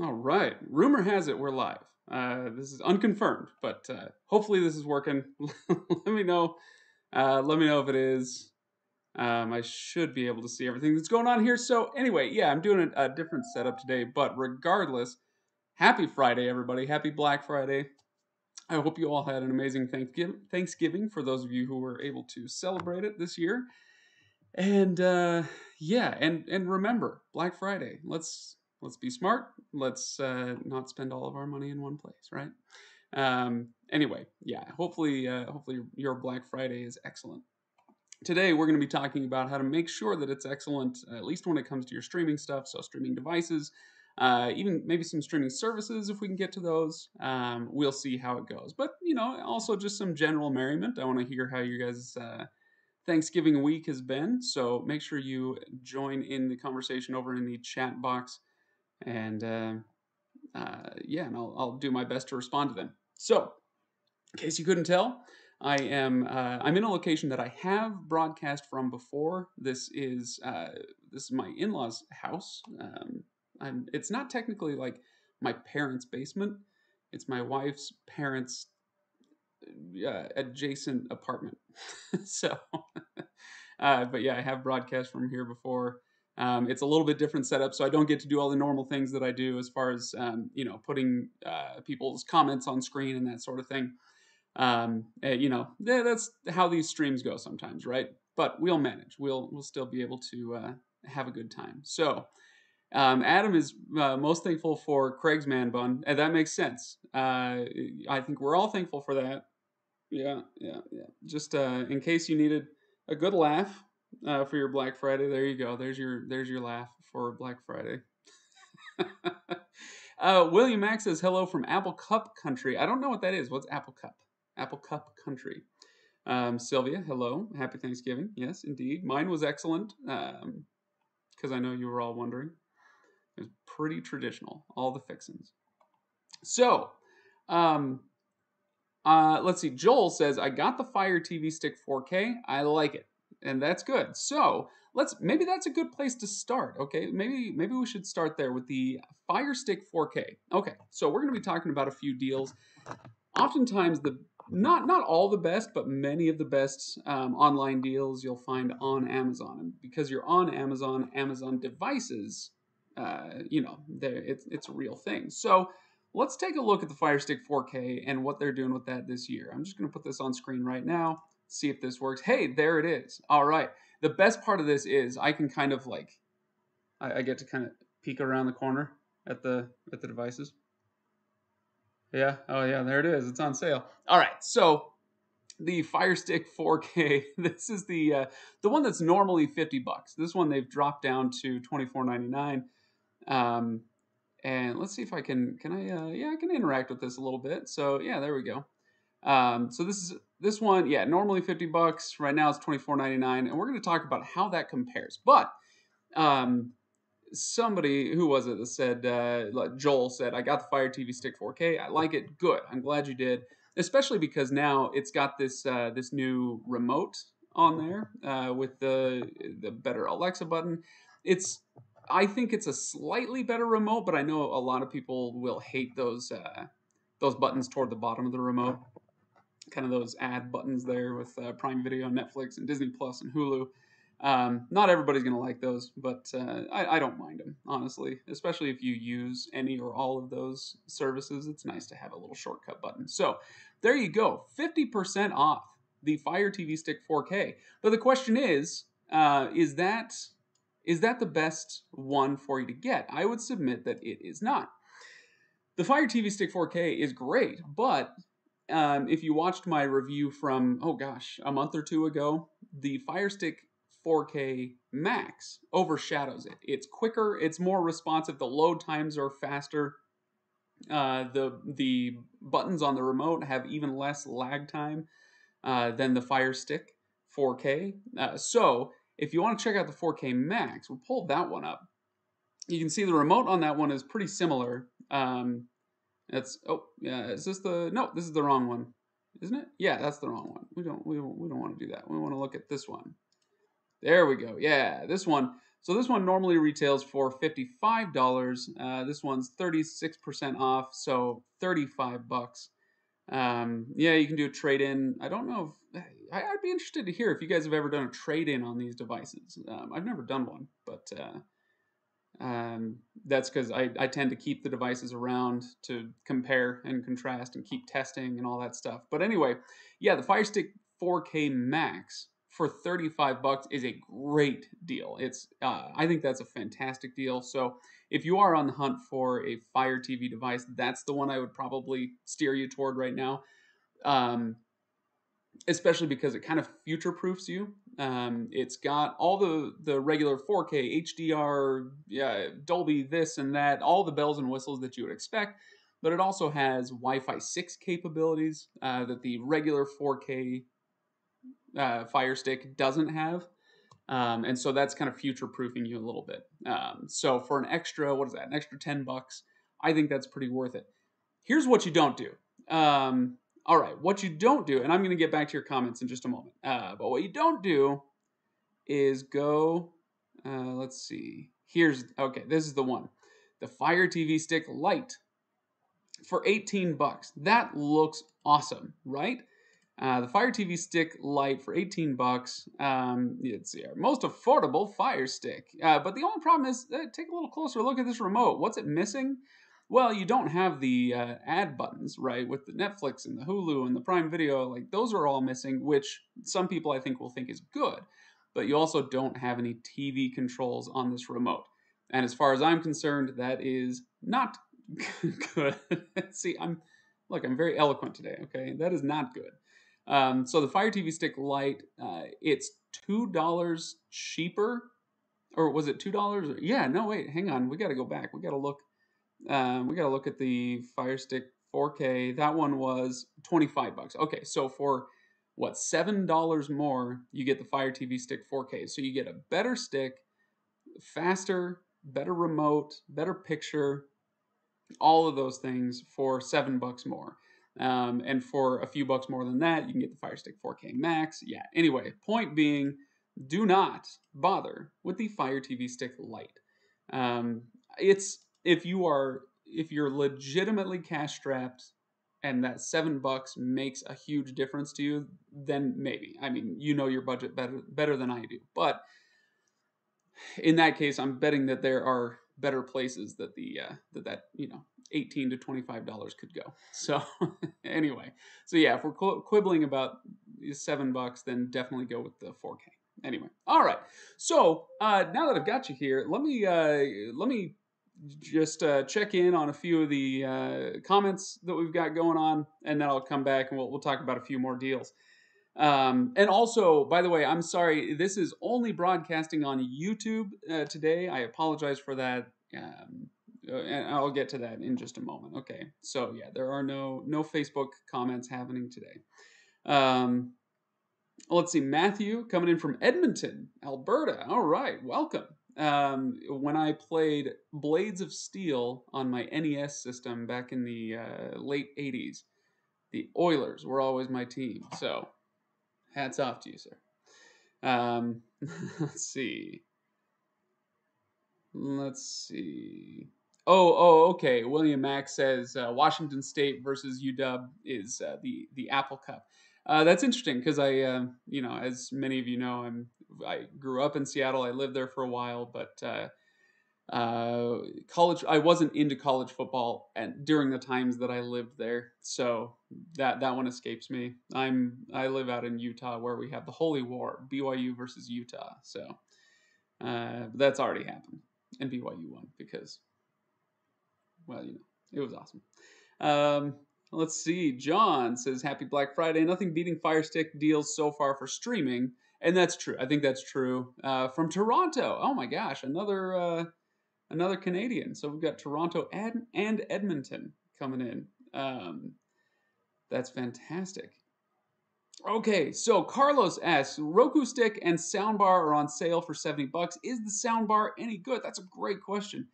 All right. Rumor has it we're live. Uh, this is unconfirmed, but uh, hopefully this is working. let me know. Uh, let me know if it is. Um, I should be able to see everything that's going on here. So anyway, yeah, I'm doing a, a different setup today. But regardless, happy Friday, everybody. Happy Black Friday. I hope you all had an amazing Thanksgiving. Thanksgiving for those of you who were able to celebrate it this year. And uh, yeah, and and remember Black Friday. Let's let's be smart. Let's uh, not spend all of our money in one place, right? Um, anyway, yeah. Hopefully, uh, hopefully your Black Friday is excellent. Today we're going to be talking about how to make sure that it's excellent, at least when it comes to your streaming stuff. So streaming devices, uh, even maybe some streaming services if we can get to those. Um, we'll see how it goes. But you know, also just some general merriment. I want to hear how you guys. Uh, Thanksgiving week has been. So make sure you join in the conversation over in the chat box and uh, uh, yeah, and I'll, I'll do my best to respond to them. So, in case you couldn't tell, I am uh, I'm in a location that I have broadcast from before. This is uh, this is my in-laws' house. Um, I'm, it's not technically like my parents' basement. It's my wife's parents' uh, adjacent apartment. so, uh, but yeah, I have broadcast from here before. Um, it's a little bit different setup, so I don't get to do all the normal things that I do as far as um, you know putting uh, people's comments on screen and that sort of thing. Um, uh, you know, that's how these streams go sometimes, right? But we'll manage. We'll we'll still be able to uh, have a good time. So. Um, Adam is uh, most thankful for Craig's man bun, and that makes sense. Uh, I think we're all thankful for that. Yeah, yeah, yeah. Just uh, in case you needed a good laugh, uh, for your Black Friday. There you go. There's your there's your laugh for Black Friday. uh, William Max says hello from Apple Cup Country. I don't know what that is. What's Apple Cup? Apple Cup Country. Um, Sylvia, hello. Happy Thanksgiving. Yes, indeed. Mine was excellent because um, I know you were all wondering. It was pretty traditional, all the fixins. So, um, uh, let's see. Joel says, I got the Fire TV Stick 4K. I like it and that's good. So let's maybe that's a good place to start. Okay, maybe maybe we should start there with the Fire Stick 4K. Okay, so we're going to be talking about a few deals. Oftentimes the not not all the best, but many of the best um, online deals you'll find on Amazon. And because you're on Amazon, Amazon devices, uh, you know, it's it's a real thing. So let's take a look at the Fire Stick 4K and what they're doing with that this year. I'm just going to put this on screen right now see if this works. Hey, there it is. All right. The best part of this is I can kind of like, I, I get to kind of peek around the corner at the at the devices. Yeah. Oh yeah. There it is. It's on sale. All right. So the Fire Stick 4K. This is the uh, the one that's normally 50 bucks. This one they've dropped down to 24.99. Um, and let's see if I can can I uh, yeah I can interact with this a little bit. So yeah, there we go. Um, so this is this one, yeah, normally 50 bucks. Right now it's 24.99, and we're going to talk about how that compares. But um, somebody who was it that said uh, Joel said, "I got the Fire TV Stick 4K. I like it. Good. I'm glad you did." Especially because now it's got this uh, this new remote on there uh, with the the better Alexa button. It's I think it's a slightly better remote, but I know a lot of people will hate those uh, those buttons toward the bottom of the remote kind of those ad buttons there with uh, Prime Video, Netflix, and Disney Plus and Hulu. Um, not everybody's going to like those, but uh, I, I, don't mind them, honestly. Especially if you use any or all of those services, it's nice to have a little shortcut button. So there you go 50% off the Fire TV Stick 4K. But the question is uh, is, that, is that the best one for you to get? I would submit that it is not. The Fire TV Stick 4K is great, but um, if you watched my review from oh gosh a month or two ago, the Fire Stick 4K Max overshadows it. It's quicker, it's more responsive. The load times are faster. Uh, the the buttons on the remote have even less lag time uh, than the Fire Stick 4K. Uh, so if you want to check out the 4K Max, we'll pull that one up. You can see the remote on that one is pretty similar. Um, that's oh yeah. Is this the no? This is the wrong one, isn't it? Yeah, that's the wrong one. We don't we don't we don't want to do that. We want to look at this one. There we go. Yeah, this one. So this one normally retails for fifty-five dollars. Uh, this one's thirty-six percent off, so thirty-five bucks. Um, yeah, you can do a trade in. I don't know if I, would be interested to hear if you guys have ever done a trade in on these devices. Um, I've never done one, but uh, um, that's because I, I tend to keep the devices around to compare and contrast and keep testing and all that stuff. But anyway, yeah, the Fire Stick 4K Max for 35 bucks is a great deal. It's uh, I think that's a fantastic deal. So if you are on the hunt for a Fire TV device, that's the one I would probably steer you toward right now. Um, especially because it kind of future proofs you. Um, it's got all the the regular 4K HDR, yeah, Dolby this and that, all the bells and whistles that you would expect. But it also has Wi-Fi 6 capabilities uh, that the regular 4K uh, Fire Stick doesn't have. Um, and so that's kind of future proofing you a little bit. Um, so for an extra, what is that? An extra 10 bucks, I think that's pretty worth it. Here's what you don't do. Um, all right, what you don't do, and I'm going to get back to your comments in just a moment. Uh, but what you don't do is go, uh, let's see. Here's, okay, this is the one. The Fire TV Stick Lite for 18 bucks. That looks awesome, right? Uh, the Fire TV Stick Lite for 18 bucks. Um, it's our most affordable Fire Stick. Uh, but the only problem is, uh, take a little closer look at this remote. What's it missing? Well, you don't have the uh, ad buttons, right? With the Netflix and the Hulu and the Prime Video, like those are all missing, which some people I think will think is good. But you also don't have any TV controls on this remote. And as far as I'm concerned, that is not good. See, I'm look, I'm very eloquent today, okay? That is not good. Um, so the Fire TV Stick Lite, uh, it's two dollars cheaper, or was it two dollars? Yeah, no, wait, hang on, we got to go back. We got to look. Um, we got to look at the Fire Stick 4K. That one was twenty five bucks. Okay, so for what seven dollars more, you get the Fire TV Stick 4K. So you get a better stick, faster, better remote, better picture, all of those things for seven bucks more. Um, and for a few bucks more than that, you can get the Fire Stick 4K Max. Yeah, anyway, point being, do not bother with the Fire TV Stick Lite. Um, it's if you are if you're legitimately cash strapped and that seven bucks makes a huge difference to you, then maybe. I mean, you know your budget better better than I do. But in that case, I'm betting that there are better places that the uh, that that you know 18 to 25 dollars could go. So anyway. So yeah if we're quibbling about seven bucks then definitely go with the 4k anyway. All right. So uh, now that i've got you here let me uh, let me just uh, check in on a few of the uh, comments that we've got going on and then i'll come back and we'll, we'll talk about a few more deals um, and also, by the way, I'm sorry, this is only broadcasting on YouTube uh, today. I apologize for that. Um, uh, and I'll get to that in just a moment. Okay, so yeah, there are no no Facebook comments happening today. Um, let's see, Matthew coming in from Edmonton, Alberta. All right, welcome. Um, when I played Blades of Steel on my NES system back in the uh, late '80s, the Oilers were always my team. So hats off to you, sir. Um, let's see. Let's see. Oh, oh, okay. William Mack says uh, Washington State versus UW is uh, the the Apple Cup. Uh, that's interesting because I, uh, you know, as many of you know, I'm I grew up in Seattle. I lived there for a while, but uh, uh, college I wasn't into college football and during the times that I lived there, so that that one escapes me. I'm I live out in Utah where we have the Holy War, BYU versus Utah. So that's already happened, and BYU won because well, you know, it was awesome. Um, let's see. John says, Happy Black Friday. Nothing beating Fire Stick deals so far for streaming. And that's true. I think that's true. Uh, from Toronto. Oh my gosh, another uh, another Canadian. So we've got Toronto and, and Edmonton coming in. Um, that's fantastic. Okay, so Carlos asks, Roku stick and soundbar are on sale for 70 bucks. Is the soundbar any good? That's a great question.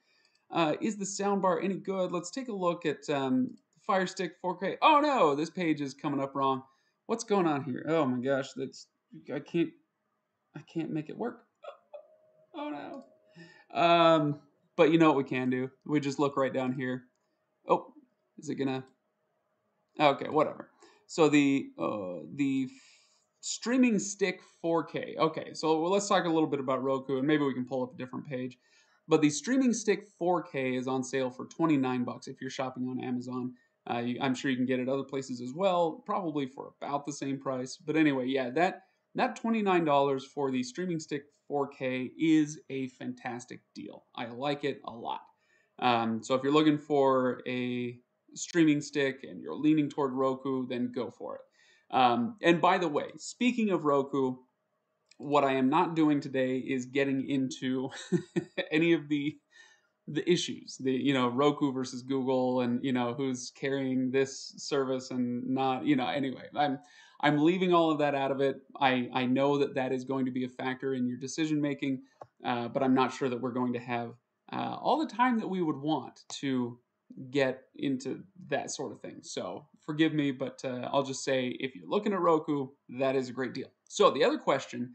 Uh, is the soundbar any good? Let's take a look at um, Fire Stick 4K. Oh no, this page is coming up wrong. What's going on here? Oh my gosh, that's I can't. I can't make it work. Oh no. Um, but you know what we can do? We just look right down here. Oh, is it gonna? Okay, whatever. So the uh, the streaming stick 4K. Okay, so let's talk a little bit about Roku, and maybe we can pull up a different page. But the streaming stick 4K is on sale for 29 bucks if you're shopping on Amazon. Uh, you, I'm sure you can get it other places as well, probably for about the same price. But anyway, yeah, that that $29 for the streaming stick 4K is a fantastic deal. I like it a lot. Um, so if you're looking for a streaming stick and you're leaning toward Roku, then go for it. Um, and by the way, speaking of Roku, what I am not doing today is getting into any of the the issues the you know roku versus google and you know who's carrying this service and not you know anyway i'm i'm leaving all of that out of it i i know that that is going to be a factor in your decision making uh, but i'm not sure that we're going to have uh, all the time that we would want to get into that sort of thing so forgive me but uh, i'll just say if you're looking at roku that is a great deal so the other question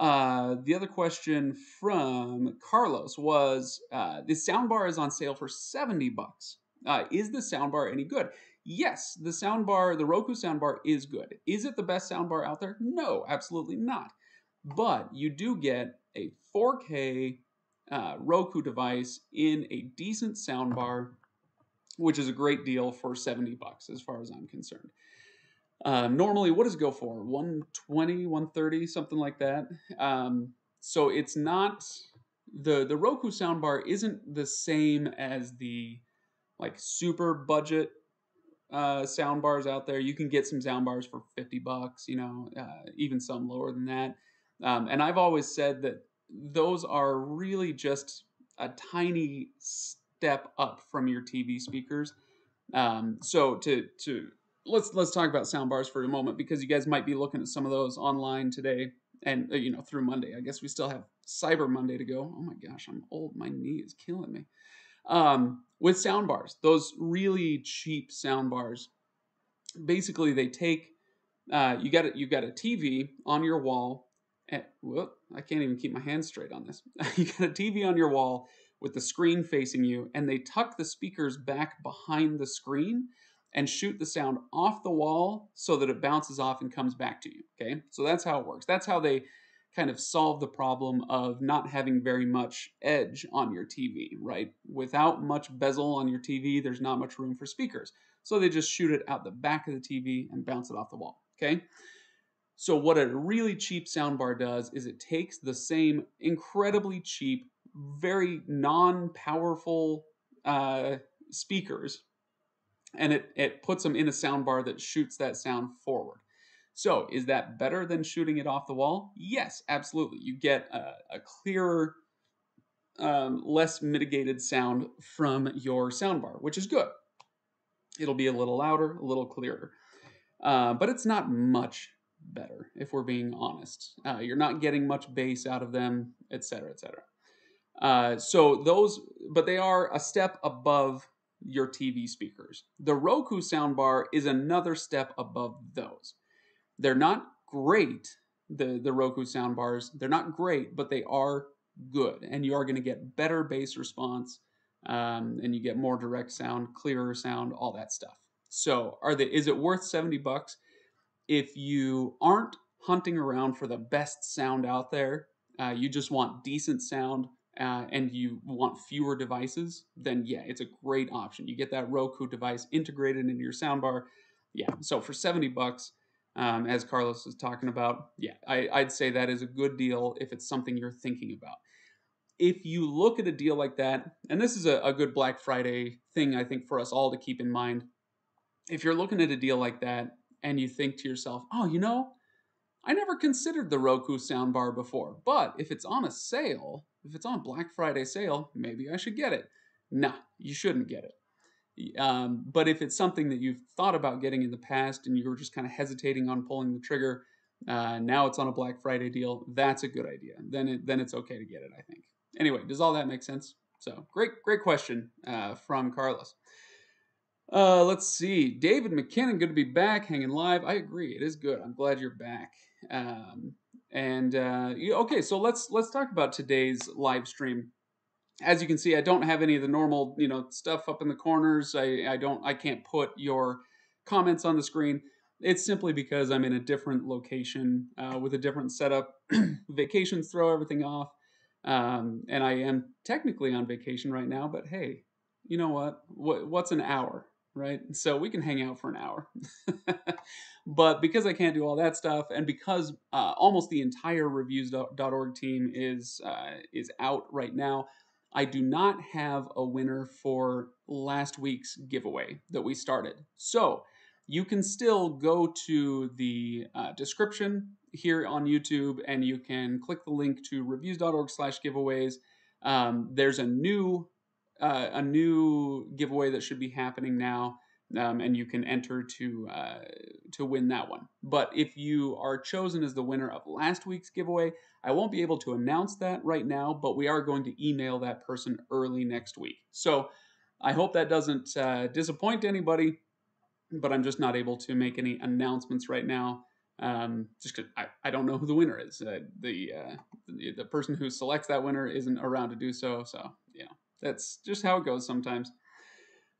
uh, the other question from Carlos was uh, the soundbar is on sale for 70 bucks. Uh, is the soundbar any good? Yes, the soundbar, the Roku soundbar is good. Is it the best soundbar out there? No, absolutely not. But you do get a 4K uh, Roku device in a decent soundbar, which is a great deal for 70 bucks as far as I'm concerned. Um, normally, what does it go for? 120, 130, something like that. Um, so it's not the the Roku soundbar isn't the same as the like super budget uh, soundbars out there. You can get some soundbars for 50 bucks, you know, uh, even some lower than that. Um, and I've always said that those are really just a tiny step up from your TV speakers. Um, so to to let's let's talk about sound bars for a moment because you guys might be looking at some of those online today and uh, you know through Monday. I guess we still have Cyber Monday to go. Oh my gosh, I'm old. My knee is killing me. Um, with sound bars, those really cheap sound bars, basically they take uh, you got you got a TV on your wall. And, whoop, I can't even keep my hands straight on this. you got a TV on your wall with the screen facing you, and they tuck the speakers back behind the screen and shoot the sound off the wall so that it bounces off and comes back to you. Okay, so that's how it works. That's how they kind of solve the problem of not having very much edge on your TV, right? Without much bezel on your TV, there's not much room for speakers. So they just shoot it out the back of the TV and bounce it off the wall. Okay. So what a really cheap soundbar does is it takes the same incredibly cheap, very non-powerful uh, speakers and it, it puts them in a sound bar that shoots that sound forward. So, is that better than shooting it off the wall? Yes, absolutely. You get a, a clearer, um, less mitigated sound from your soundbar, which is good. It'll be a little louder, a little clearer. Uh, but it's not much better, if we're being honest. Uh, you're not getting much bass out of them, etc., etc. Uh, so those, but they are a step above your TV speakers. The Roku soundbar is another step above those. They're not great, the, the Roku soundbars. They're not great, but they are good. And you are going to get better bass response um, and you get more direct sound, clearer sound, all that stuff. So, are they, is it worth 70 bucks? If you aren't hunting around for the best sound out there, uh, you just want decent sound uh, and you want fewer devices, then yeah, it's a great option. You get that Roku device integrated into your soundbar. Yeah, so for 70 bucks, um, as Carlos was talking about, yeah, I, I'd say that is a good deal if it's something you're thinking about. If you look at a deal like that, and this is a, a good Black Friday thing, I think, for us all to keep in mind. If you're looking at a deal like that and you think to yourself, oh, you know, I never considered the Roku soundbar before, but if it's on a sale, if it's on Black Friday sale, maybe I should get it. Nah, you shouldn't get it. Um, but if it's something that you've thought about getting in the past and you were just kind of hesitating on pulling the trigger, uh, now it's on a Black Friday deal. That's a good idea. Then it, then it's okay to get it. I think. Anyway, does all that make sense? So great, great question uh, from Carlos. Uh, let's see. David McKinnon, good to be back, hanging live. I agree. It is good. I'm glad you're back. Um, And uh, okay, so let's let's talk about today's live stream. As you can see, I don't have any of the normal, you know, stuff up in the corners. I, I don't I can't put your comments on the screen. It's simply because I'm in a different location uh, with a different setup. Vacations throw everything off, um, and I am technically on vacation right now. But hey, you know what? what what's an hour, right? So we can hang out for an hour. but because I can't do all that stuff, and because uh, almost the entire reviews.org team is uh, is out right now, I do not have a winner for last week's giveaway that we started. So you can still go to the uh, description here on YouTube and you can click the link to reviews.org slash giveaways. Um, there's a new uh, a new giveaway that should be happening now, um, and you can enter to uh, to win that one. But if you are chosen as the winner of last week's giveaway, I won't be able to announce that right now, but we are going to email that person early next week. So I hope that doesn't uh, disappoint anybody, but I'm just not able to make any announcements right now. Um, just because I, I don't know who the winner is. Uh, the, uh, the the person who selects that winner isn't around to do so. So you know that's just how it goes sometimes.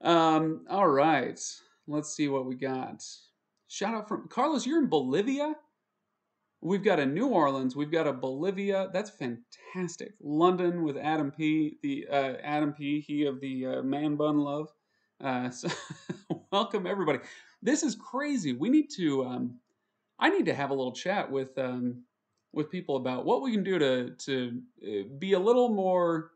Um, all right, let's see what we got. Shout out from Carlos. You're in Bolivia. We've got a New Orleans. We've got a Bolivia. That's fantastic. London with Adam P. The uh, Adam P. He of the uh, Man Bun Love. Uh, so welcome everybody. This is crazy. We need to. Um, I need to have a little chat with um, with people about what we can do to to uh, be a little more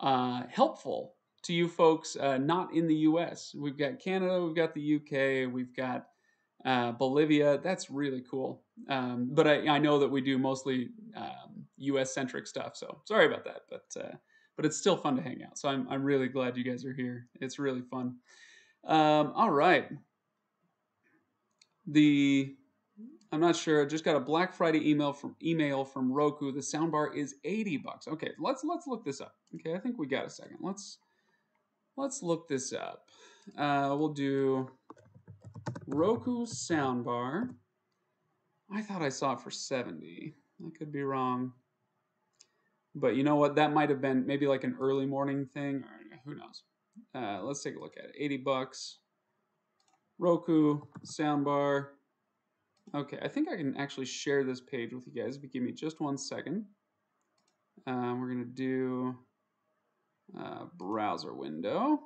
uh, helpful to you folks uh, not in the U.S. We've got Canada, we've got the U.K., we've got uh, Bolivia. That's really cool. Um, but I, I, know that we do mostly um, U.S. centric stuff, so sorry about that. But uh, but it's still fun to hang out. So I'm I'm really glad you guys are here. It's really fun. Um, all right. The I'm not sure. I just got a Black Friday email from email from Roku. The soundbar is 80 bucks. Okay, let's let's look this up. Okay, I think we got a second. Let's let's look this up. Uh, we'll do Roku soundbar. I thought I saw it for 70. I could be wrong. But you know what? That might have been maybe like an early morning thing, or who knows. Uh, let's take a look at it. 80 bucks. Roku soundbar. Okay, I think I can actually share this page with you guys if you give me just one second. Um, we're going to do uh, browser window.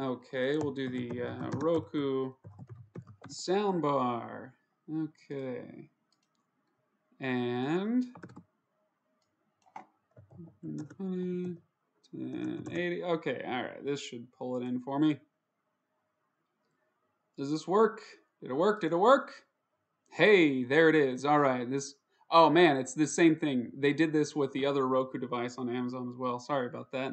Okay, we'll do the uh, Roku soundbar. Okay. And 10, 80. Okay, all right. This should pull it in for me. Does this work? Did it work? Did it work? Hey, there it is. All right. This Oh man, it's the same thing. They did this with the other Roku device on Amazon as well. Sorry about that.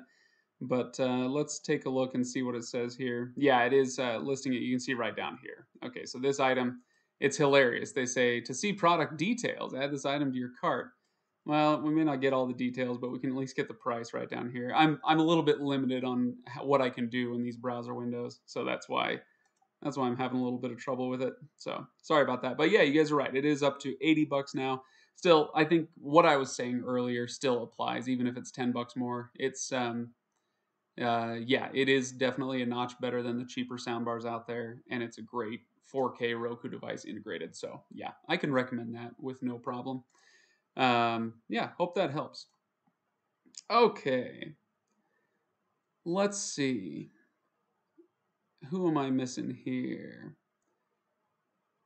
But uh, let's take a look and see what it says here. Yeah, it is uh, listing it. You can see right down here. Okay, so this item, it's hilarious. They say to see product details, add this item to your cart. Well, we may not get all the details, but we can at least get the price right down here. I'm I'm a little bit limited on what I can do in these browser windows, so that's why that's why I'm having a little bit of trouble with it. So sorry about that. But yeah, you guys are right. It is up to 80 bucks now. Still, I think what I was saying earlier still applies, even if it's 10 bucks more. It's um, uh, yeah, it is definitely a notch better than the cheaper soundbars out there, and it's a great 4K Roku device integrated. So yeah, I can recommend that with no problem. Um, yeah, hope that helps. Okay, let's see. Who am I missing here?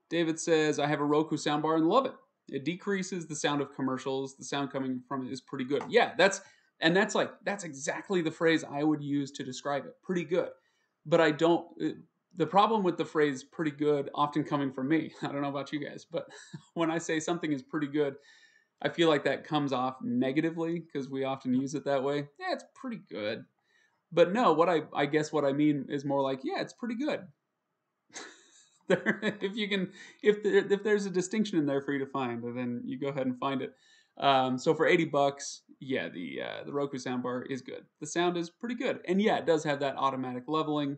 David says, I have a Roku soundbar and love it. It decreases the sound of commercials. The sound coming from it is pretty good. Yeah, that's and that's like that's exactly the phrase I would use to describe it. Pretty good. But I don't uh, the problem with the phrase pretty good often coming from me. I don't know about you guys, but when I say something is pretty good, I feel like that comes off negatively because we often use it that way. Yeah, it's pretty good. But no, what I I guess what I mean is more like, yeah, it's pretty good. if you can, if there, if there's a distinction in there for you to find, then you go ahead and find it. Um, so for 80 bucks, yeah, the uh, the Roku soundbar is good. The sound is pretty good, and yeah, it does have that automatic leveling.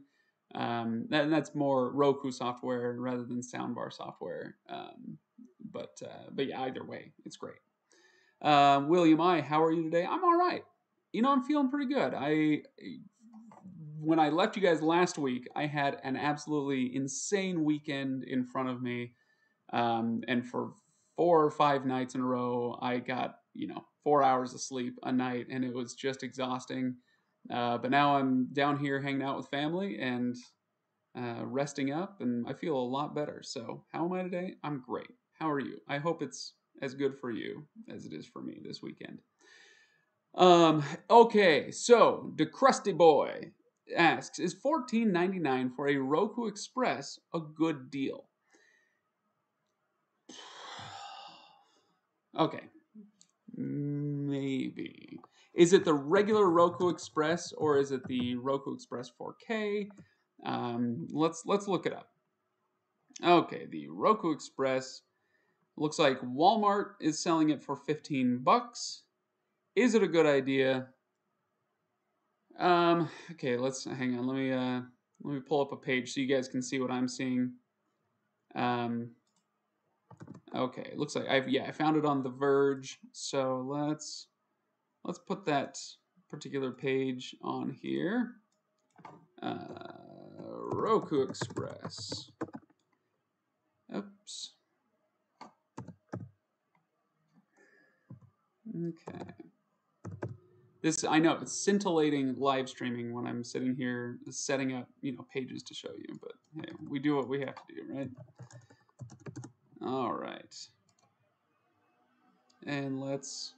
Um, and that's more Roku software rather than soundbar software. Um, but uh, but yeah, either way, it's great. Uh, William I, how are you today? I'm all right. You know, I'm feeling pretty good. I when I left you guys last week, I had an absolutely insane weekend in front of me, um, and for four or five nights in a row, I got you know four hours of sleep a night, and it was just exhausting. Uh, but now I'm down here hanging out with family and uh, resting up, and I feel a lot better. So, how am I today? I'm great. How are you? I hope it's as good for you as it is for me this weekend. Um, okay, so the crusty boy asks, is $14.99 for a Roku Express a good deal? Okay, maybe. Is it the regular Roku Express or is it the Roku Express 4K? Um, let's let's look it up. Okay, the Roku Express looks like Walmart is selling it for 15 bucks. Is it a good idea? Um, okay, let's hang on. Let me uh let me pull up a page so you guys can see what I'm seeing. Um Okay, looks like I've yeah, I found it on The Verge. So let's let's put that particular page on here. Uh, Roku Express. Oops. Okay. This I know it's scintillating live streaming when I'm sitting here setting up, you know, pages to show you, but hey, we do what we have to do, right? All right. And let's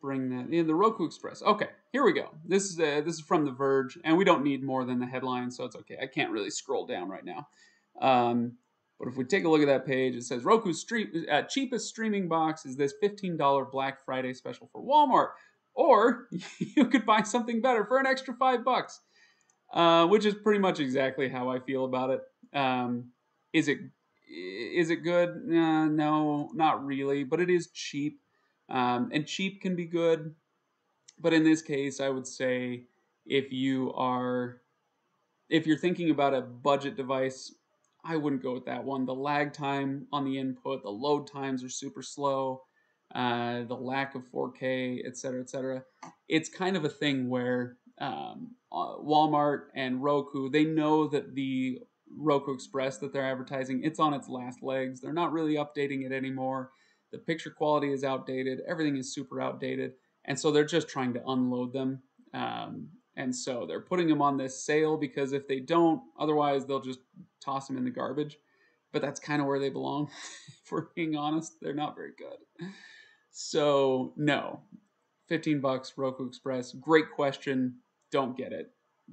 bring that in the Roku Express. Okay, here we go. This is uh, this is from The Verge, and we don't need more than the headline, so it's okay. I can't really scroll down right now. Um, but if we take a look at that page, it says Roku's uh, cheapest streaming box is this $15 Black Friday special for Walmart, or you could buy something better for an extra five bucks, uh, which is pretty much exactly how I feel about it. Um, is it is it good? Uh, no, not really, but it is cheap. Um, and cheap can be good. But in this case, I would say if you are if you're thinking about a budget device, I wouldn't go with that one. The lag time on the input, the load times are super slow, uh, the lack of 4K, et cetera, et cetera. It's kind of a thing where um, uh, Walmart and Roku, they know that the Roku Express that they're advertising, it's on its last legs. They're not really updating it anymore. The picture quality is outdated. Everything is super outdated. And so they're just trying to unload them. Um, and so they're putting them on this sale because if they don't, otherwise they'll just toss them in the garbage. But that's kind of where they belong. if we're being honest, they're not very good. So, no. 15 bucks, Roku Express. Great question. Don't get it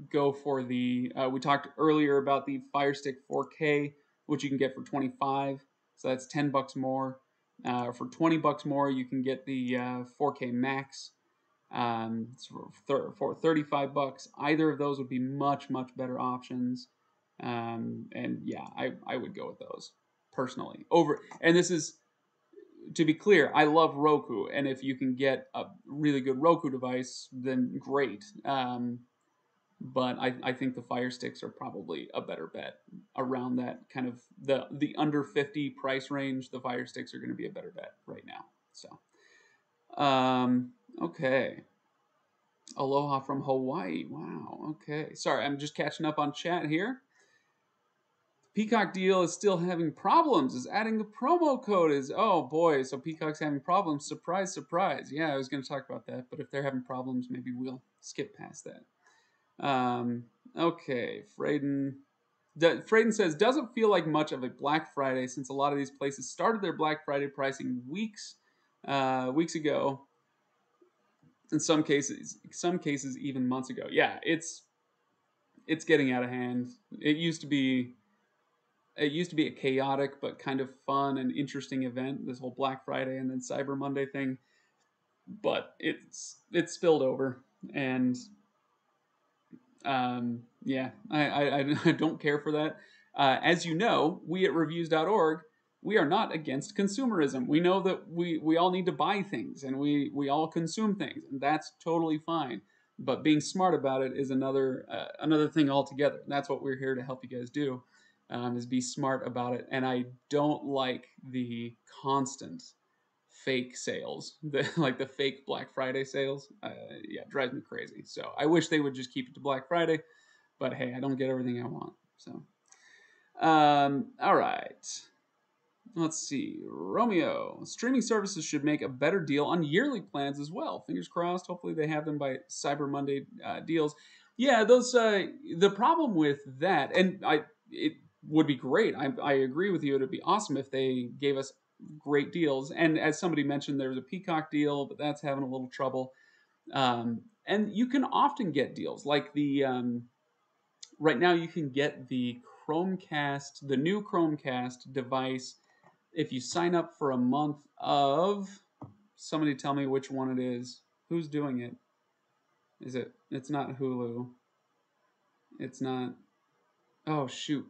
go for the. Uh, we talked earlier about the Fire Stick 4K, which you can get for 25. So that's 10 bucks more. Uh, for 20 bucks more, you can get the uh, 4K Max. Um, for, for 35 bucks, either of those would be much much better options. Um, and yeah, I, I would go with those personally over. And this is to be clear, I love Roku, and if you can get a really good Roku device, then great. Um, but I, I think the fire sticks are probably a better bet around that kind of the the under 50 price range the fire sticks are going to be a better bet right now so. Um okay. Aloha from hawaii wow okay. Sorry i'm just catching up on chat here peacock deal is still having problems is adding the promo code is oh boy so peacock's having problems surprise surprise yeah i was going to talk about that but if they're having problems maybe we'll skip past that um, okay, Frayden. D- says, doesn't feel like much of a Black Friday since a lot of these places started their Black Friday pricing weeks uh, weeks ago. In some cases, some cases even months ago. Yeah, it's it's getting out of hand. It used to be it used to be a chaotic but kind of fun and interesting event. This whole Black Friday and then Cyber Monday thing, but it's it's spilled over and um, yeah, I, I, I, don't care for that. Uh, as you know, we at reviews.org, we are not against consumerism. We know that we, we all need to buy things and we, we all consume things, and that's totally fine. but being smart about it is another uh, another thing altogether. And that's what we're here to help you guys do, um, is be smart about it. And I don't like the constant fake sales, the, like the fake Black Friday sales. Uh, yeah, drives me crazy. So I wish they would just keep it to Black Friday, but hey, I don't get everything I want. So, um, all right. Let's see. Romeo. Streaming services should make a better deal on yearly plans as well. Fingers crossed. Hopefully they have them by Cyber Monday uh, deals. Yeah, those. Uh, the problem with that, and I, it would be great. I, I agree with you. It'd be awesome if they gave us great deals. And as somebody mentioned, there's a Peacock deal, but that's having a little trouble. Um, and you can often get deals like the. Um, right now, you can get the Chromecast, the new Chromecast device if you sign up for a month of somebody tell me which one it is. Who's doing it? Is it it's not Hulu. It's not Oh shoot.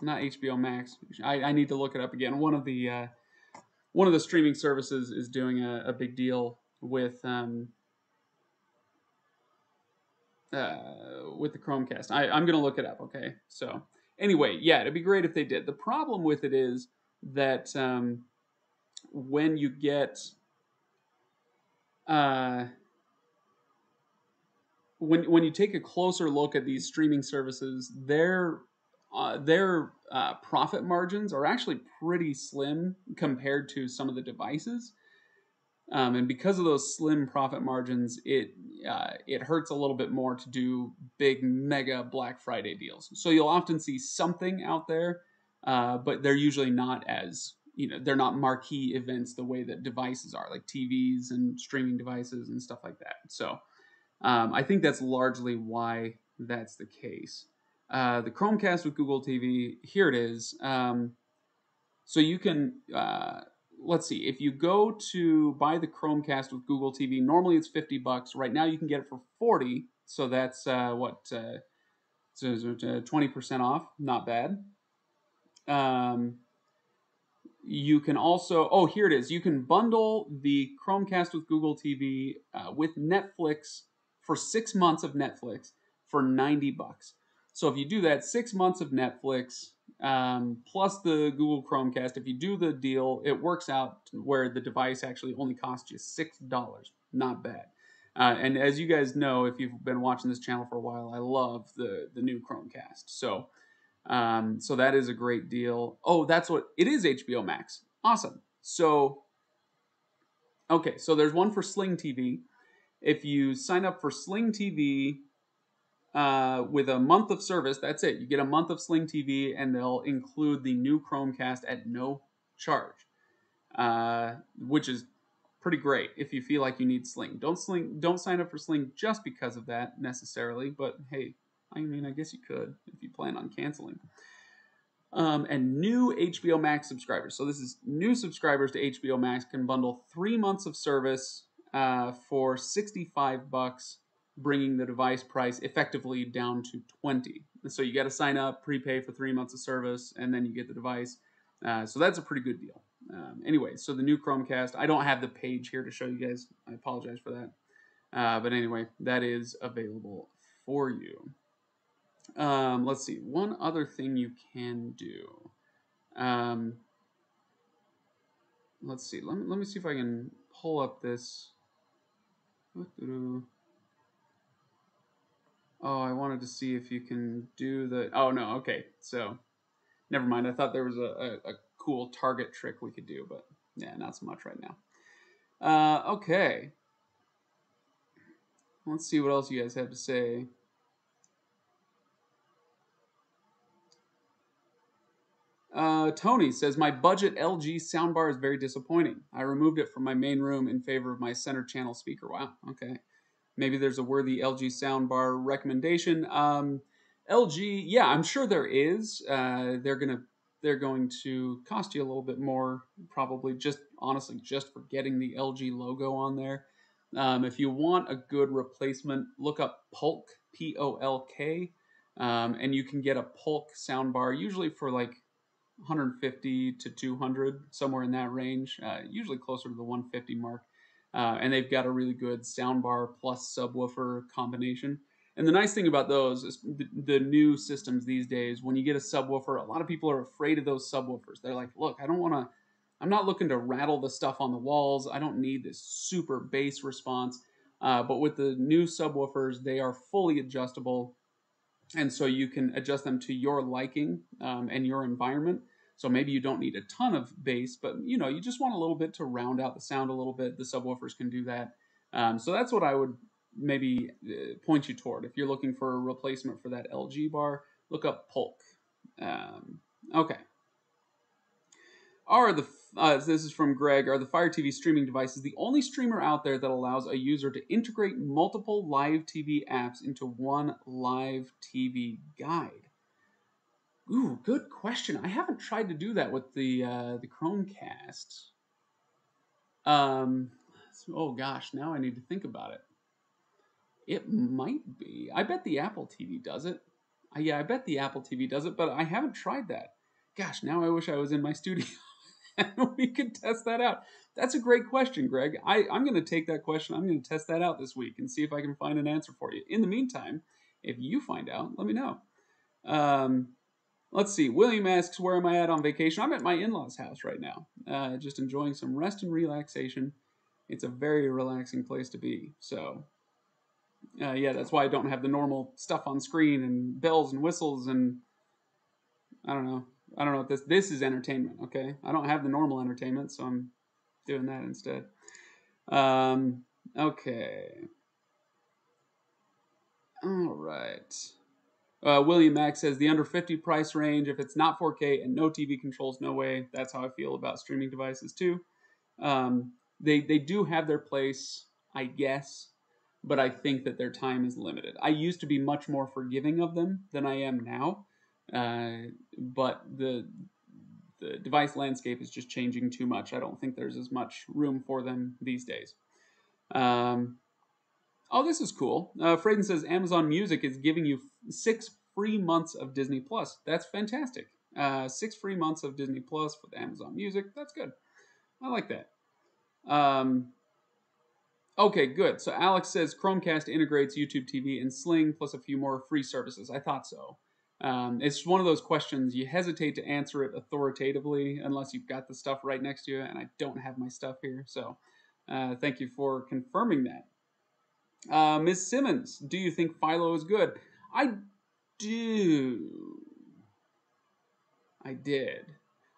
Not HBO Max. I, I need to look it up again. One of the uh, one of the streaming services is doing a, a big deal with um, uh, with the Chromecast. I, I'm gonna look it up, okay? So anyway, yeah, it'd be great if they did. The problem with it is that um, when you get uh, when when you take a closer look at these streaming services, their uh, their uh, profit margins are actually pretty slim compared to some of the devices. Um, and because of those slim profit margins, it uh, it hurts a little bit more to do big mega Black Friday deals. So you'll often see something out there uh, but they're usually not as you know they're not marquee events the way that devices are like tvs and streaming devices and stuff like that so um, i think that's largely why that's the case uh, the chromecast with google tv here it is um, so you can uh, let's see if you go to buy the chromecast with google tv normally it's 50 bucks right now you can get it for 40 so that's uh, what uh, so 20% off not bad um, you can also, oh, here it is. You can bundle the Chromecast with Google TV uh, with Netflix for six months of Netflix for 90 bucks. So if you do that, six months of Netflix um, plus the Google Chromecast, if you do the deal, it works out where the device actually only costs you $6. Not bad. Uh, and as you guys know, if you've been watching this channel for a while, I love the, the new Chromecast. So um, so that is a great deal. Oh, that's what it is HBO Max. Awesome. So, okay, so there's one for Sling TV. If you sign up for Sling TV uh, with a month of service, that's it. You get a month of Sling TV, and they'll include the new Chromecast at no charge, uh, which is pretty great if you feel like you need Sling. Don't Sling, don't sign up for Sling just because of that necessarily, but hey, I mean, I guess you could if you plan on canceling. Um, and new HBO Max subscribers. So this is new subscribers to HBO Max can bundle three months of service uh, for 65 bucks, bringing the device price effectively down to 20. And so you got to sign up, prepay for three months of service, and then you get the device. Uh, so that's a pretty good deal. Um, anyway, so the new Chromecast. I don't have the page here to show you guys. I apologize for that. Uh, but anyway, that is available for you. Um, let's see. One other thing you can do. Um, let's see. Let me, let me see if I can pull up this. Oh, I wanted to see if you can do the. Oh, no. Okay. So, never mind. I thought there was a, a, a cool target trick we could do, but yeah, not so much right now. Uh, okay. Let's see what else you guys have to say. Uh, Tony says, My budget LG soundbar is very disappointing. I removed it from my main room in favor of my center channel speaker. Wow, okay. Maybe there's a worthy LG soundbar recommendation. Um, LG, yeah, I'm sure there is. Uh, they're gonna they're going to cost you a little bit more, probably just honestly just for getting the LG logo on there. Um, if you want a good replacement, look up Polk P O L K, um, and you can get a Polk soundbar usually for like 150 to 200, somewhere in that range, uh, usually closer to the 150 mark. Uh, and they've got a really good soundbar plus subwoofer combination. And the nice thing about those is the, the new systems these days. When you get a subwoofer, a lot of people are afraid of those subwoofers. They're like, "Look, I don't want to." I'm not looking to rattle the stuff on the walls. I don't need this super bass response. Uh, but with the new subwoofers, they are fully adjustable. And so you can adjust them to your liking um, and your environment. So maybe you don't need a ton of bass, but you know, you just want a little bit to round out the sound a little bit. The subwoofers can do that. Um, so that's what I would maybe uh, point you toward. If you're looking for a replacement for that LG bar, look up Polk. Um, okay. Are the uh, this is from Greg? Are the Fire TV streaming devices the only streamer out there that allows a user to integrate multiple live TV apps into one live TV guide? Ooh, good question. I haven't tried to do that with the uh, the Chromecast. Um, oh gosh, now I need to think about it. It might be. I bet the Apple TV does it. Uh, yeah, I bet the Apple TV does it, but I haven't tried that. Gosh, now I wish I was in my studio and we could test that out. That's a great question, Greg. I, I'm going to take that question. I'm going to test that out this week and see if I can find an answer for you. In the meantime, if you find out, let me know. Um, let's see. William asks, Where am I at on vacation? I'm at my in law's house right now, uh, just enjoying some rest and relaxation. It's a very relaxing place to be. So, uh, yeah, that's why I don't have the normal stuff on screen and bells and whistles and I don't know. I don't know what this this is entertainment, okay? I don't have the normal entertainment, so I'm doing that instead. Um, okay. All right. Uh, William Max says the under 50 price range, if it's not 4K and no TV controls, no way. That's how I feel about streaming devices too. Um, they they do have their place, I guess, but I think that their time is limited. I used to be much more forgiving of them than I am now, uh, but the the device landscape is just changing too much. I don't think there's as much room for them these days. Um, oh, this is cool. Uh, says Amazon Music is giving you six free months of Disney Plus. That's fantastic. Uh, six free months of Disney Plus with Amazon Music. That's good. I like that. Um, okay, good. So Alex says Chromecast integrates YouTube TV and Sling plus a few more free services. I thought so. Um, it's one of those questions you hesitate to answer it authoritatively unless you've got the stuff right next to you, and I don't have my stuff here. So uh, thank you for confirming that. Uh, Ms. Simmons, do you think Philo is good? I do. I did.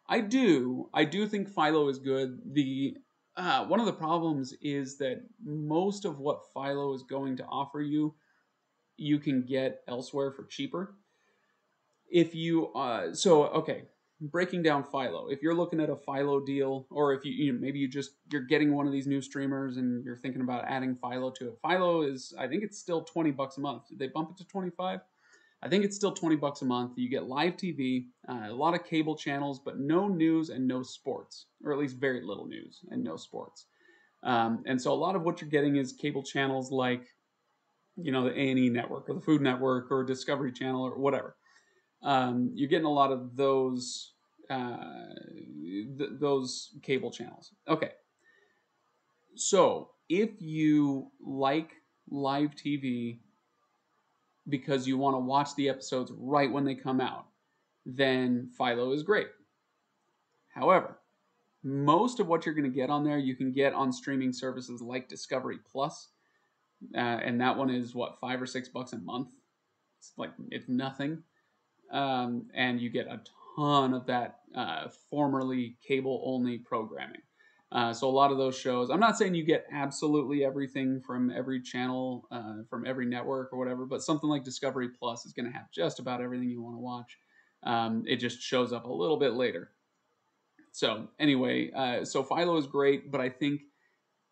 I do. I do think Philo is good. The uh, one of the problems is that most of what Philo is going to offer you, you can get elsewhere for cheaper if you uh, so okay breaking down philo. If you're looking at a philo deal or if you, you know, maybe you just you're getting one of these new streamers and you're thinking about adding philo to it. Philo is i think it's still 20 bucks a month. Did they bump it to 25 i think it's still 20 bucks a month. You get live tv uh, a lot of cable channels but no news and no sports or at least very little news and no sports. Um, and so a lot of what you're getting is cable channels like you know the a&e network or the food network or discovery channel or whatever um, you're getting a lot of those uh, th- those cable channels. Okay, so if you like live TV because you want to watch the episodes right when they come out, then Philo is great. However, most of what you're going to get on there, you can get on streaming services like Discovery Plus, uh, and that one is what five or six bucks a month. It's like it's nothing um, and you get a ton of that uh, formerly cable only programming. Uh, so a lot of those shows, I'm not saying you get absolutely everything from every channel, uh, from every network or whatever, but something like Discovery Plus is going to have just about everything you want to watch. Um, it just shows up a little bit later. So anyway, uh, so Philo is great, but I think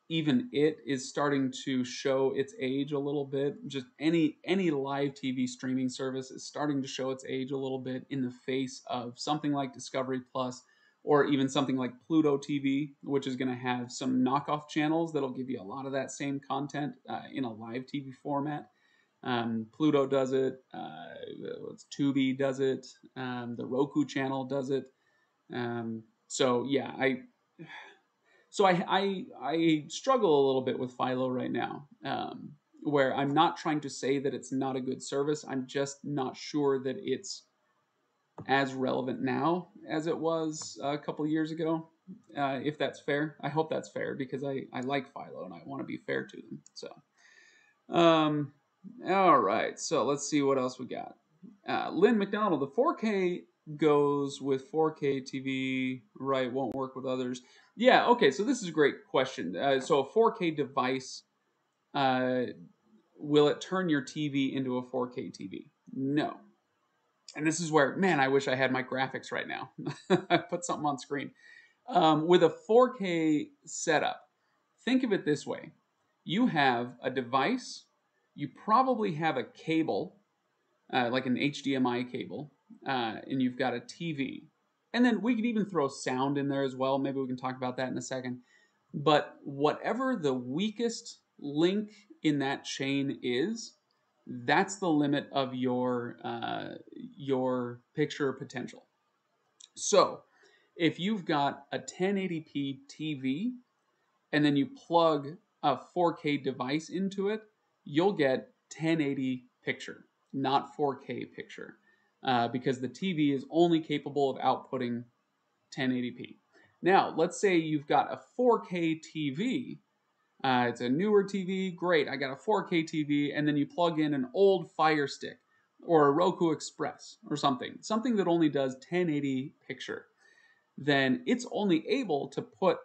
even it is starting to show its age a little bit. Just any any live TV streaming service is starting to show its age a little bit in the face of something like Discovery Plus or even something like Pluto TV, which is going to have some knockoff channels that'll give you a lot of that same content uh, in a live TV format. Um, Pluto does it. Uh, Tubi does it. Um, the Roku channel does it. Um, so yeah, I so I, I I struggle a little bit with Philo right now, um, where I'm not trying to say that it's not a good service. I'm just not sure that it's as relevant now as it was a couple years ago. Uh, if that's fair, I hope that's fair because I, I like Philo and I want to be fair to them. So, um, all right. So let's see what else we got. Uh, Lynn McDonald, the 4K goes with 4K TV, right? Won't work with others. Yeah. Okay. So this is a great question. Uh, so a 4K device, uh, will it turn your TV into a 4K TV? No and this is where, man, I wish I had my graphics right now. I put something on screen. Um, with a 4K setup, think of it this way you have a device, you probably have a cable, uh, like an HDMI cable, uh, and you've got a TV. And then we could even throw sound in there as well. Maybe we can talk about that in a second. But whatever the weakest link in that chain is, that's the limit of your uh, your picture potential. So, if you've got a 1080p TV and then you plug a 4K device into it, you'll get 1080 picture, not 4K picture, uh, because the TV is only capable of outputting 1080p. Now, let's say you've got a 4K TV uh, it's a newer TV, great. I got a 4K TV, and then you plug in an old Fire Stick or a Roku Express or something, something that only does 1080 picture. Then it's only able to put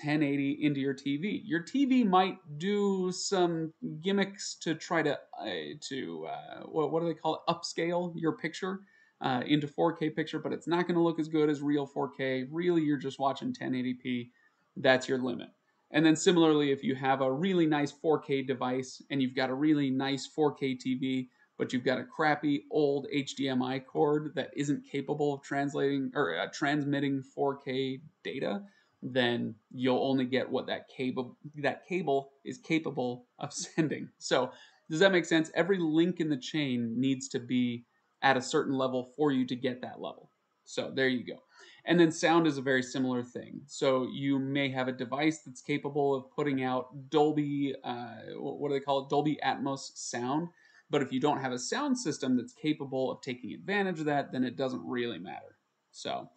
1080 into your TV. Your TV might do some gimmicks to try to uh, to uh, what, what do they call it? Upscale your picture uh, into 4K picture, but it's not going to look as good as real 4K. Really, you're just watching 1080p. That's your limit. And then similarly, if you have a really nice 4K device and you've got a really nice 4K TV, but you've got a crappy old HDMI cord that isn't capable of translating or uh, transmitting 4K data, then you'll only get what that cable that cable is capable of sending. So, does that make sense? Every link in the chain needs to be at a certain level for you to get that level. So, there you go. And then sound is a very similar thing. So you may have a device that's capable of putting out Dolby, uh, what do they call it? Dolby Atmos sound. But if you don't have a sound system that's capable of taking advantage of that, then it doesn't really matter. So,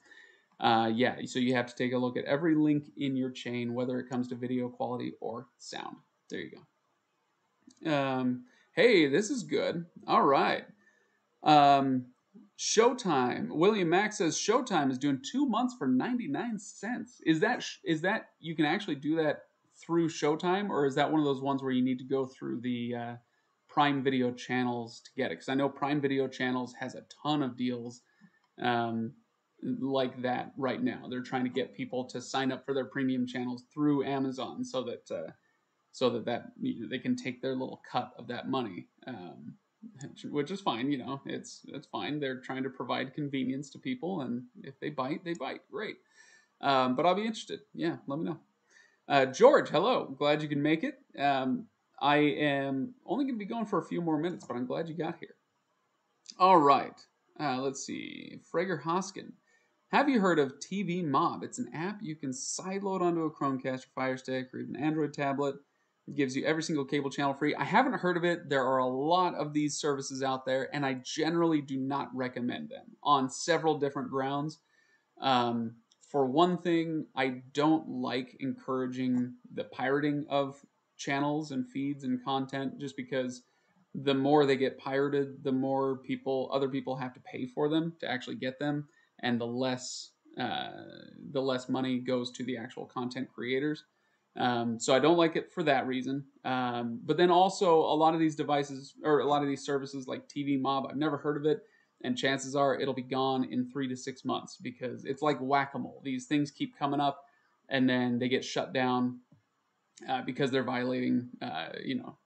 uh, yeah, so you have to take a look at every link in your chain, whether it comes to video quality or sound. There you go. Um, hey, this is good. All right. Um, Showtime. William Max says Showtime is doing two months for 99 cents. Is that is that you can actually do that through Showtime, or is that one of those ones where you need to go through the uh, Prime Video channels to get it? Because I know Prime Video channels has a ton of deals um, like that right now. They're trying to get people to sign up for their premium channels through Amazon so that uh, so that that they can take their little cut of that money. Um, which is fine. You know, it's it's fine. They're trying to provide convenience to people, and if they bite, they bite. Great. Um, but I'll be interested. Yeah, let me know. Uh, George, hello. Glad you can make it. Um, I am only going to be going for a few more minutes, but I'm glad you got here. All right. Uh, let's see. Frager Hoskin. Have you heard of TV Mob? It's an app you can sideload onto a Chromecast or Fire Stick or even Android tablet It gives you every single cable channel free. I haven't heard of it. There are a lot of these services out there, and I generally do not recommend them on several different grounds. Um, for one thing, I don't like encouraging the pirating of channels and feeds and content just because the more they get pirated, the more people, other people have to pay for them to actually get them, and the less uh, the less money goes to the actual content creators. Um, so I don't like it for that reason. Um, but then also a lot of these devices or a lot of these services like TV Mob, I've never heard of it, and chances are it'll be gone in three to six months because it's like whack a mole. These things keep coming up, and then they get shut down uh, because they're violating, uh, you know,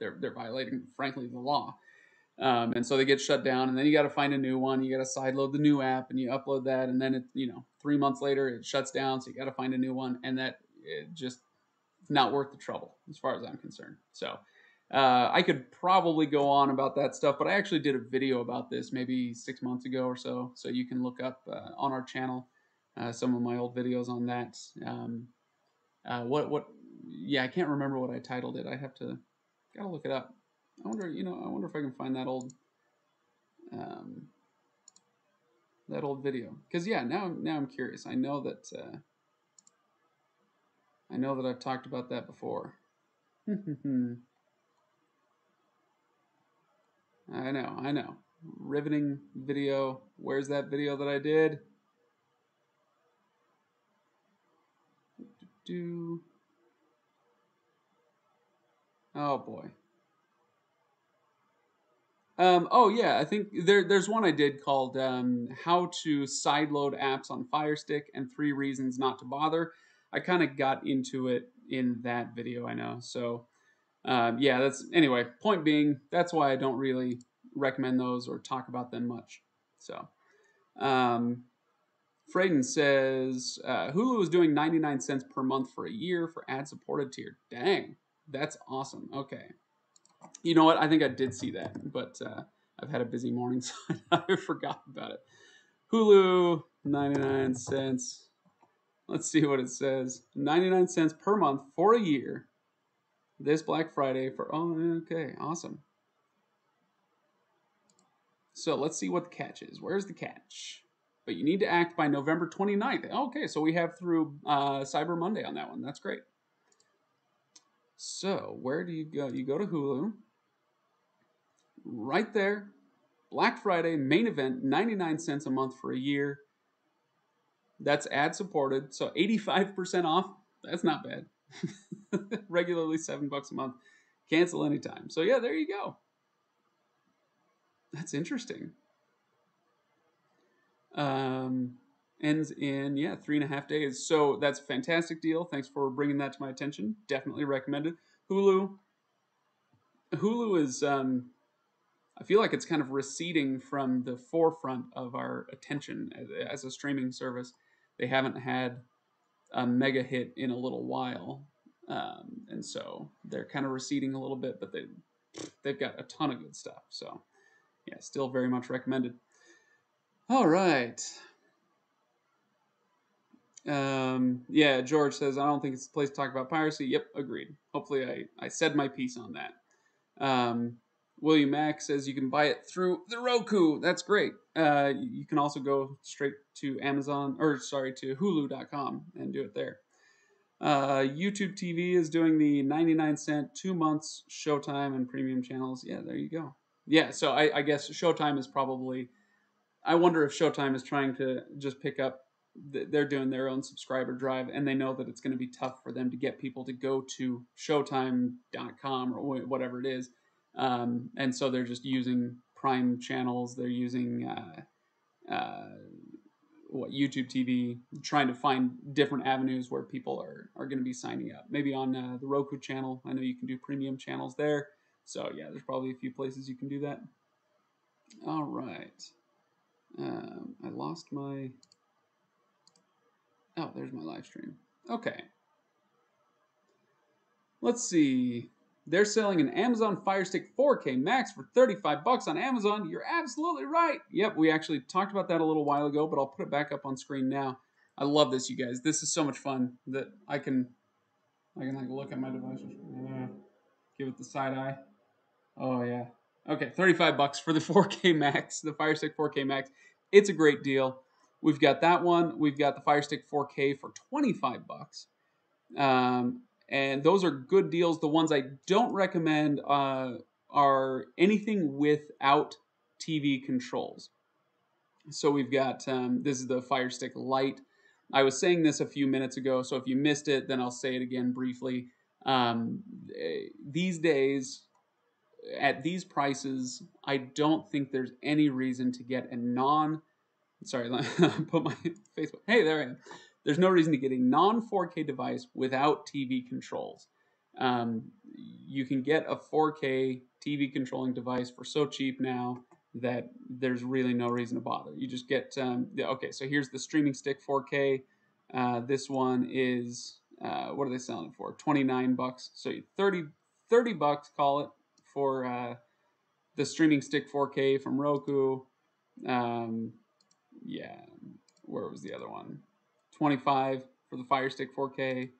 they're they're violating, frankly, the law. Um, and so they get shut down, and then you got to find a new one. You got to sideload the new app, and you upload that, and then it, you know, three months later it shuts down, so you got to find a new one, and that it just not worth the trouble as far as I'm concerned. So uh, I could probably go on about that stuff, but I actually did a video about this maybe six months ago or so. So you can look up uh, on our channel uh, some of my old videos on that. Um, Uh, what what? Yeah, I can't remember what I titled it. I have to gotta look it up. I wonder, you know, I wonder if I can find that old um, that old video. Because yeah, now now I'm curious. I know that uh, I know that I've talked about that before. I know, I know. Riveting video. Where's that video that I did? Do. Oh boy. Um, oh yeah, I think there there's one I did called um, "How to Sideload Apps on Fire Stick and Three Reasons Not to Bother." I kind of got into it in that video, I know. So um, yeah, that's anyway. Point being, that's why I don't really recommend those or talk about them much. So, um, Frayden says uh, Hulu is doing 99 cents per month for a year for ad supported tier. Dang, that's awesome. Okay. You know what? I think I did see that, but uh, I've had a busy morning, so I forgot about it. Hulu, 99 cents. Let's see what it says. 99 cents per month for a year. This Black Friday for, oh, okay, awesome. So let's see what the catch is. Where's the catch? But you need to act by November 29th. Okay, so we have through uh, Cyber Monday on that one. That's great. So where do you go? You go to Hulu. Right there. Black Friday main event, 99 cents a month for a year. That's ad supported. So 85% off. That's not bad. Regularly seven bucks a month. Cancel anytime. So yeah, there you go. That's interesting. Um, ends in yeah three and a half days. So that's a fantastic deal. Thanks for bringing that to my attention. Definitely recommended. Hulu. Hulu is um, I feel like it's kind of receding from the forefront of our attention as, a streaming service. They haven't had a mega hit in a little while, um, and so they're kind of receding a little bit. But they they've got a ton of good stuff. So yeah, still very much recommended. All right. Um, yeah, George says, I don't think it's the place to talk about piracy. Yep, agreed. Hopefully, I, I said my piece on that. Um, William Mack says you can buy it through the Roku. That's great. Uh, you can also go straight to Amazon, or sorry, to Hulu.com and do it there. Uh, YouTube TV is doing the 99 cent two months Showtime and premium channels. Yeah, there you go yeah, so I, I guess Showtime is probably. I wonder if Showtime is trying to just pick up. They're doing their own subscriber drive, and they know that it's going to be tough for them to get people to go to Showtime.com or whatever it is, um, and so they're just using Prime channels. They're using uh, uh, what YouTube TV, trying to find different avenues where people are are going to be signing up. Maybe on uh, the Roku channel. I know you can do premium channels there. So yeah, there's probably a few places you can do that. All right. Um, I lost my. Oh, there's my live stream. Okay. Let's see. They're selling an Amazon Fire Stick 4K Max for 35 bucks on Amazon. You're absolutely right. Yep, we actually talked about that a little while ago, but I'll put it back up on screen now. I love this, you guys. This is so much fun that I can I can like look at my device. Give it the side eye. Oh yeah. Okay, 35 bucks for the 4K Max, the Fire Stick 4K Max. It's a great deal. We've got that one. We've got the Fire Stick 4K for 25 bucks. Um, and those are good deals. The ones I don't recommend uh, are anything without TV controls. So we've got um, this is the Fire Stick Lite. I was saying this a few minutes ago, so if you missed it, then I'll say it again briefly. Um, eh, these days, at these prices, I don't think there's any reason to get a non. Sorry, put my Facebook. Hey, there I am. There's no reason to get a non 4K device without TV controls. Um, you can get a 4K TV controlling device for so cheap now that there's really no reason to bother. You just get um, okay. So here's the streaming stick 4K. Uh, this one is uh, what are they selling it for? 29 bucks. So 30 30 bucks, call it for uh, the streaming stick 4K from Roku. Um, yeah, where was the other one? 25 for the Fire Stick 4K.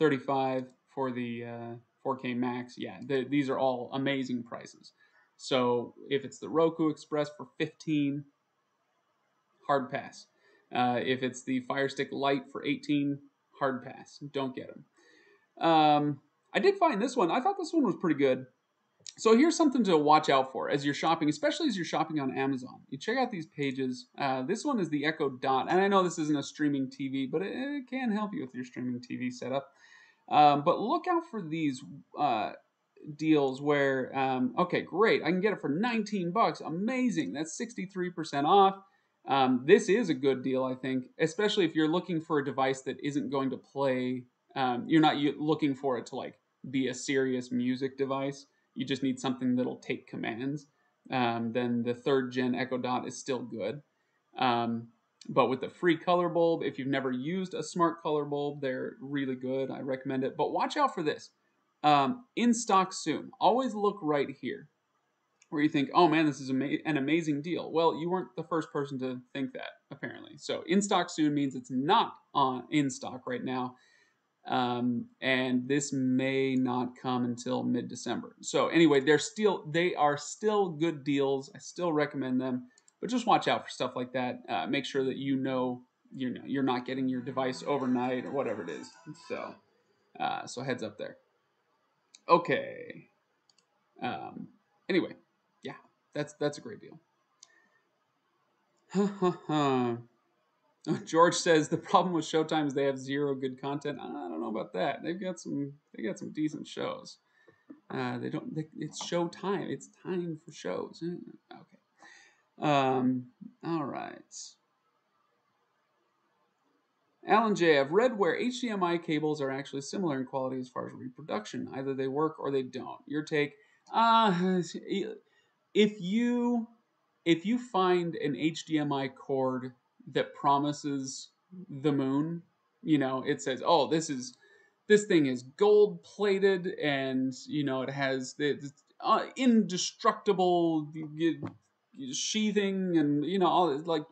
35 for the uh, 4K Max. Yeah, the, these are all amazing prices. So if it's the Roku Express for 15, hard pass. Uh, if it's the Fire Stick Lite for 18, hard pass. Don't get them. Um, I did find this one. I thought this one was pretty good. So here's something to watch out for as you're shopping, especially as you're shopping on Amazon. You check out these pages. Uh, this one is the Echo Dot, and I know this isn't a streaming TV, but it, it can help you with your streaming TV setup. Um, but look out for these uh, deals where, um, okay, great, I can get it for 19 bucks. Amazing, that's 63% off. Um, this is a good deal, I think, especially if you're looking for a device that isn't going to play. Um, you're not looking for it to like be a serious music device. You just need something that'll take commands. Um, then the third gen Echo Dot is still good. Um, but with the free color bulb, if you've never used a smart color bulb, they're really good. I recommend it. But watch out for this. Um, in stock soon. Always look right here where you think, oh man, this is ama- an amazing deal. Well, you weren't the first person to think that, apparently. So in stock soon means it's not on in stock right now. Um, and this may not come until mid-December. So anyway, they're still they are still good deals. I still recommend them, but just watch out for stuff like that. Uh, make sure that you know you know you're not getting your device overnight or whatever it is. So uh, so heads up there. Okay. Um, anyway, yeah, that's that's a great deal. George says the problem with Showtime is they have zero good content. I don't know about that. They've got some they got some decent shows. Uh, they don't. They, it's Showtime. It's time for shows. Okay. Um. All right. Alan J. I've read where HDMI cables are actually similar in quality as far as reproduction. Either they work or they don't. Your take? Uh, if you if you find an HDMI cord that promises the moon, you know, it says, "Oh, this is this thing is gold plated and, you know, it has the uh, indestructible sheathing and, you know, all this, like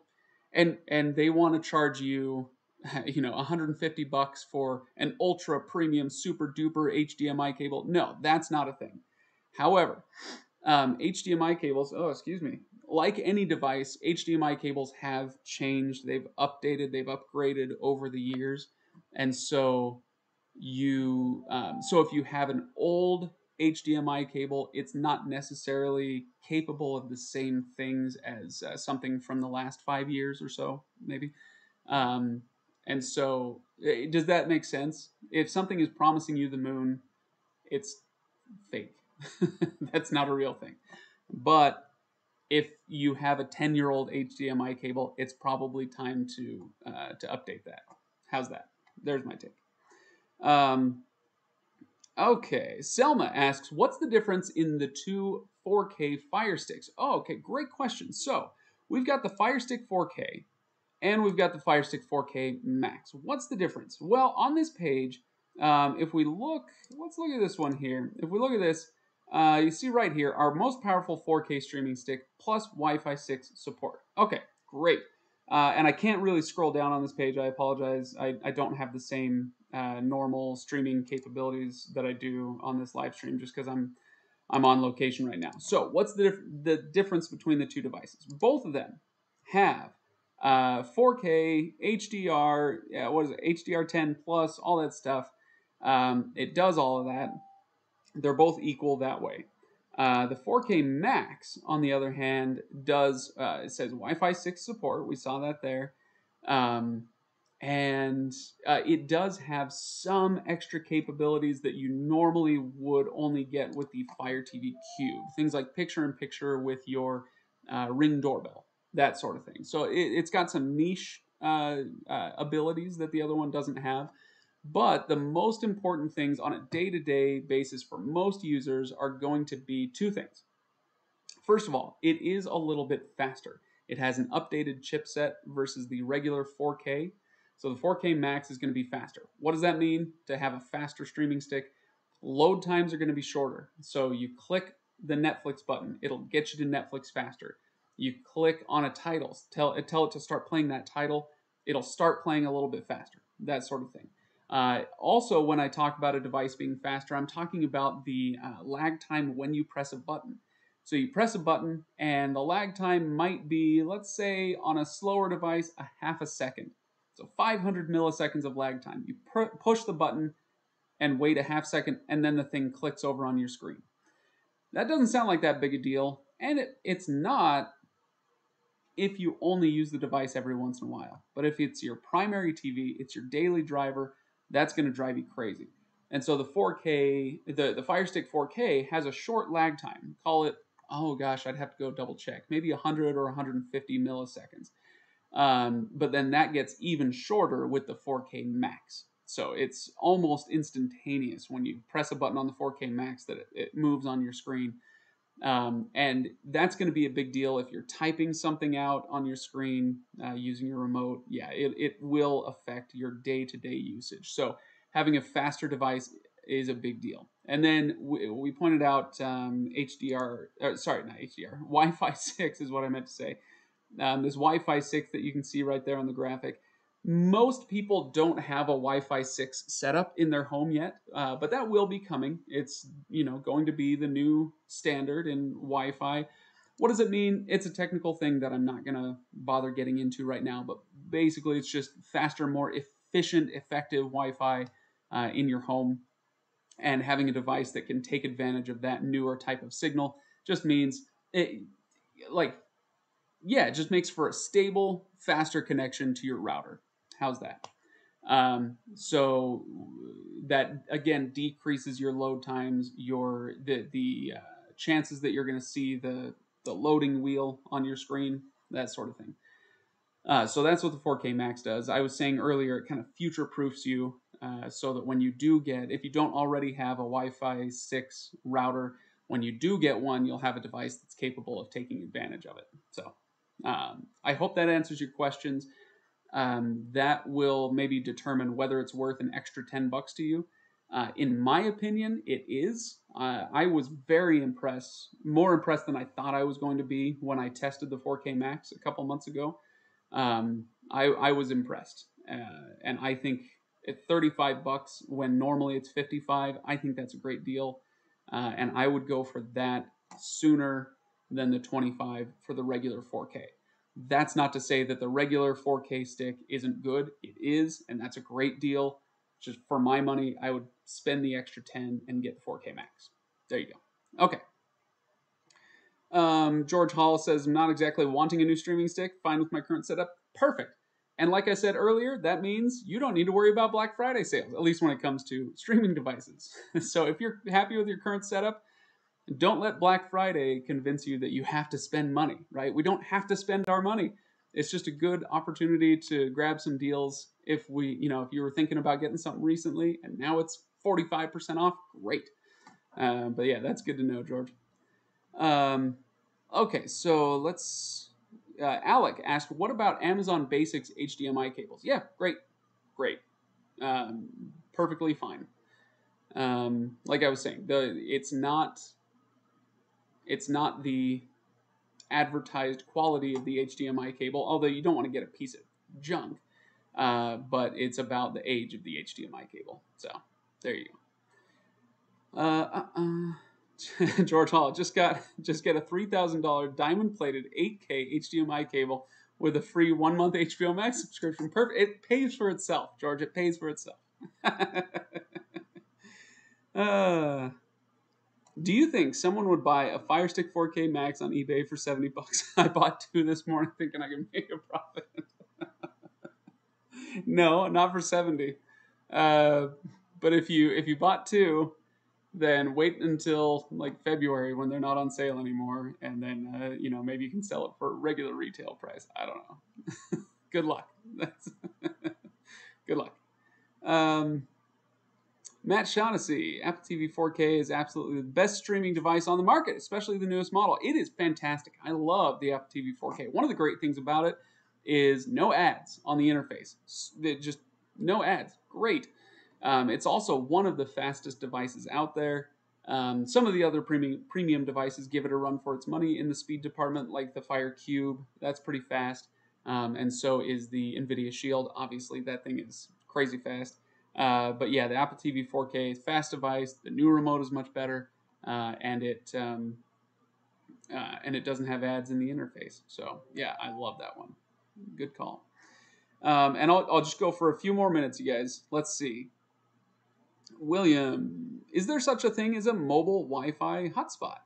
and and they want to charge you you know 150 bucks for an ultra premium super duper HDMI cable. No, that's not a thing. However, um, HDMI cables, oh, excuse me. Like any device, HDMI cables have changed. They've updated, they've upgraded over the years. And so you, um, so if you have an old HDMI cable, it's not necessarily capable of the same things as uh, something from the last five years or so, maybe. Um, and so, eh, does that make sense? If something is promising you the moon, it's fake That's not a real thing. But if you have a 10 year old HDMI cable, it's probably time to uh, to update that. How's that? There's my take. Um, okay, Selma asks, what's the difference in the two 4K Fire Sticks? Oh, okay, great question. So we've got the Fire Stick 4K and we've got the Fire Stick 4K Max. What's the difference? Well, on this page, um, if we look, let's look at this one here. If we look at this, uh, you see right here, our most powerful 4K streaming stick plus Wi-Fi 6 support. Okay, great. Uh, and I can't really scroll down on this page. I apologize. I, I don't have the same uh, normal streaming capabilities that I do on this live stream just because I'm I'm on location right now. So what's the, dif- the difference between the two devices? Both of them have uh, 4K, HDR, yeah, what is it, HDR10 plus, all that stuff. Um, it does all of that. They're both equal that way. Uh, the 4K Max, on the other hand, does uh, it says Wi-Fi 6 support. We saw that there, um, and uh, it does have some extra capabilities that you normally would only get with the Fire TV Cube. Things like picture-in-picture with your uh, Ring doorbell, that sort of thing. So it, has got some niche uh, uh, abilities that the other one doesn't have. But the most important things on a day to day basis for most users are going to be two things. First of all, it is a little bit faster. It has an updated chipset versus the regular 4K. So the 4K Max is going to be faster. What does that mean to have a faster streaming stick? Load times are going to be shorter. So you click the Netflix button, it'll get you to Netflix faster. You click on a title, tell, tell it to start playing that title, it'll start playing a little bit faster, that sort of thing. Uh, also, when I talk about a device being faster, I'm talking about the uh, lag time when you press a button. So you press a button, and the lag time might be, let's say, on a slower device, a half a second. So 500 milliseconds of lag time. You push the button and wait a half second, and then the thing clicks over on your screen. That doesn't sound like that big a deal, and it, it's not if you only use the device every once in a while. But if it's your primary TV, it's your daily driver, that's going to drive you crazy. And so the 4K, the, the Fire Stick 4K has a short lag time. Call it, oh gosh, I'd have to go double check, maybe 100 or 150 milliseconds. Um, but then that gets even shorter with the 4K Max. So it's almost instantaneous when you press a button on the 4K Max that it, it moves on your screen. Um, and that's going to be a big deal if you're typing something out on your screen uh, using your remote. Yeah, it, it will affect your day to day usage. So having a faster device is a big deal. And then we, we pointed out um, HDR, uh, sorry, not HDR, Wi Fi 6 is what I meant to say. Um, this Wi Fi 6 that you can see right there on the graphic most people don't have a Wi-Fi 6 setup in their home yet, uh, but that will be coming. It's you know going to be the new standard in Wi-Fi. What does it mean? It's a technical thing that I'm not gonna bother getting into right now, but basically it's just faster, more efficient, effective Wi-Fi uh, in your home, and having a device that can take advantage of that newer type of signal just means it, like yeah, it just makes for a stable, faster connection to your router. How's that? Um, so that again decreases your load times, your the the uh, chances that you're going to see the the loading wheel on your screen, that sort of thing. Uh, so that's what the 4K Max does. I was saying earlier, it kind of future proofs you uh, so that when you do get, if you don't already have a Wi Fi 6 router, when you do get one, you'll have a device that's capable of taking advantage of it. So um, I hope that answers your questions um, that will maybe determine whether it's worth an extra 10 bucks to you. Uh, in my opinion, it is. Uh, I was very impressed, more impressed than I thought I was going to be when I tested the 4K Max a couple months ago. Um, I, I, was impressed, uh, and I think at 35 bucks when normally it's 55, I think that's a great deal, uh, and I would go for that sooner than the 25 for the regular 4K. That's not to say that the regular 4K stick isn't good. It is, and that's a great deal. Just for my money, I would spend the extra 10 and get the 4K Max. There you go. Okay. Um, George Hall says, I'm not exactly wanting a new streaming stick. Fine with my current setup. Perfect. And like I said earlier, that means you don't need to worry about Black Friday sales, at least when it comes to streaming devices. so if you're happy with your current setup, don't let Black Friday convince you that you have to spend money, right? We don't have to spend our money. It's just a good opportunity to grab some deals. If we, you know, if you were thinking about getting something recently and now it's 45% off, great. Uh, but yeah, that's good to know, George. Um, okay, so let's. Uh, Alec asked, "What about Amazon Basics HDMI cables?" Yeah, great, great, um, perfectly fine. Um, like I was saying, the it's not it's not the advertised quality of the HDMI cable, although you don't want to get a piece of junk. Uh, but it's about the age of the HDMI cable. So there you go. Uh, uh, George Hall just got just get a three thousand dollar diamond plated 8K HDMI cable with a free one month HBO Max subscription. Perfect. It pays for itself, George. It pays for itself. do you think someone would buy a Fire Stick 4K Max on eBay for 70 bucks? I bought two this morning thinking I could make a profit. no, not for 70. Uh, but if you if you bought two, then wait until like February when they're not on sale anymore, and then uh, you know maybe you can sell it for regular retail price. I don't know. Good luck. That's good luck. Um, Matt Shaughnessy, Apple TV 4K is absolutely the best streaming device on the market, especially the newest model. It is fantastic. I love the Apple TV 4K. One of the great things about it is no ads on the interface. It just no ads. Great. Um, it's also one of the fastest devices out there. Um, some of the other premium premium devices give it a run for its money in the speed department, like the Fire Cube. That's pretty fast, um, and so is the NVIDIA Shield. Obviously, that thing is crazy fast. Uh, but yeah, the Apple TV 4K is fast device. The new remote is much better, uh, and it um, uh, and it doesn't have ads in the interface. So yeah, I love that one. Good call. Um, and I'll, I'll just go for a few more minutes, you guys. Let's see. William, is there such a thing as a mobile Wi-Fi hotspot?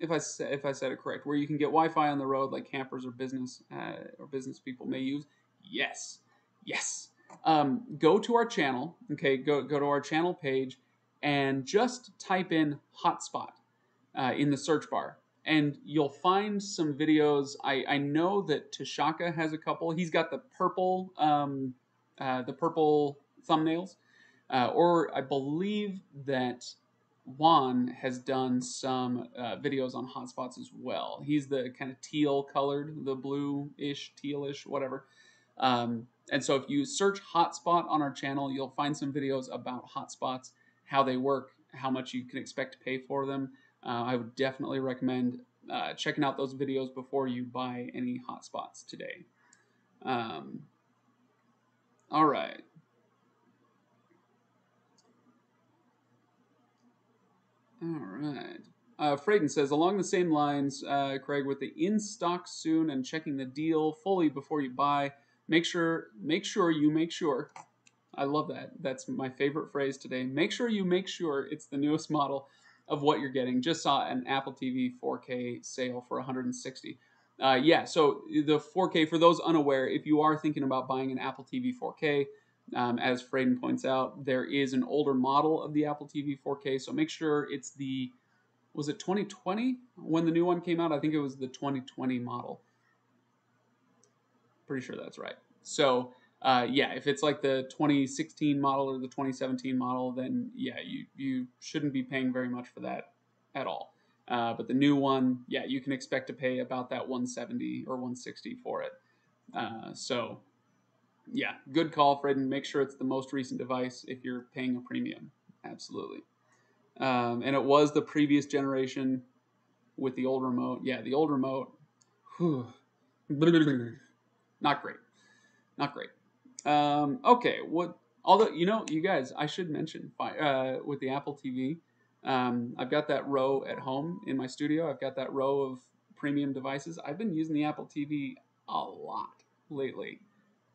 If I sa- if I said it correct, where you can get Wi-Fi on the road, like campers or business uh, or business people may use. Yes, yes. Um, go to our channel. Okay, go go to our channel page, and just type in hotspot uh, in the search bar, and you'll find some videos. I I know that Tashaka has a couple. He's got the purple um, uh, the purple thumbnails uh, or I believe that Juan has done some uh, videos on hotspots as well. He's the kind of teal colored, the blue-ish, tealish, whatever. Um, and so if you search hotspot on our channel, you'll find some videos about hotspots, how they work, how much you can expect to pay for them. Uh, I would definitely recommend uh, checking out those videos before you buy any hotspots today. Um, all right. All right. Uh, Frayden says, along the same lines, uh, Craig, with the in stock soon and checking the deal fully before you buy, make sure make sure you make sure. I love that. That's my favorite phrase today. Make sure you make sure it's the newest model of what you're getting. Just saw an Apple TV 4K sale for 160. Uh, yeah, so the 4K for those unaware, if you are thinking about buying an Apple TV 4K, um, as Frayden points out, there is an older model of the Apple TV 4K, so make sure it's the was it 2020 when the new one came out? I think it was the 2020 model. Pretty sure that's right. So uh, yeah, if it's like the 2016 model or the 2017 model, then yeah, you you shouldn't be paying very much for that at all. Uh, but the new one, yeah, you can expect to pay about that 170 or 160 for it. Uh, so yeah, good call, Fred, and make sure it's the most recent device if you're paying a premium. Absolutely. Um, and it was the previous generation with the old remote. Yeah, the old remote. Not great. Not great. Um, okay, what? Although you know, you guys, I should mention uh, with the Apple TV, um, I've got that row at home in my studio. I've got that row of premium devices. I've been using the Apple TV a lot lately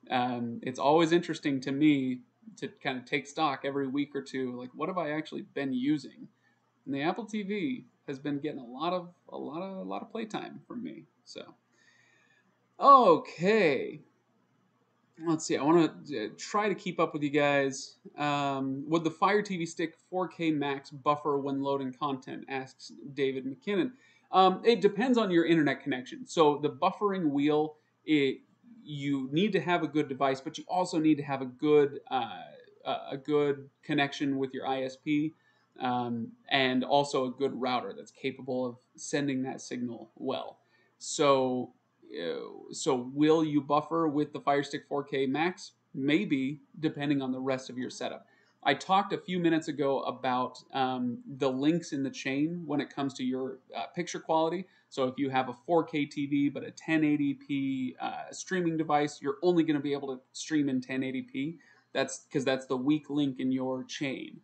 um, it's always interesting to me to kind of take stock every week or two like what have i actually been using and the apple tv has been getting a lot of a lot of a lot of playtime from me so okay. Let's see i want to uh, try to keep up with you guys. Um, would the fire tv stick 4k max buffer when loading content? Asks david mckinnon. Um, it depends on your internet connection. So the buffering wheel it you need to have a good device, but you also need to have a good uh, a good connection with your ISP, um, and also a good router that's capable of sending that signal well. So, so will you buffer with the Fire Stick 4K Max? Maybe, depending on the rest of your setup. I talked a few minutes ago about um, the links in the chain when it comes to your uh, picture quality. So if you have a 4K TV but a 1080p uh, streaming device, you're only going to be able to stream in 1080p. That's because that's the weak link in your chain,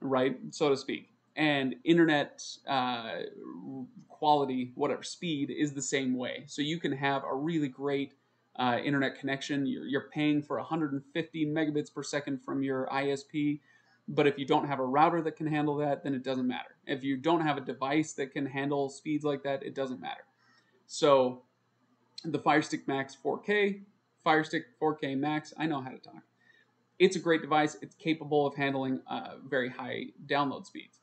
right, so to speak. And internet uh, quality, whatever speed, is the same way. So you can have a really great uh, internet connection. You're, you're paying for 150 megabits per second from your ISP. But if you don't have a router that can handle that, then it doesn't matter. If you don't have a device that can handle speeds like that, it doesn't matter. So the Firestick Max 4K, Firestick 4K Max, I know how to talk. It's a great device. It's capable of handling uh, very high download speeds.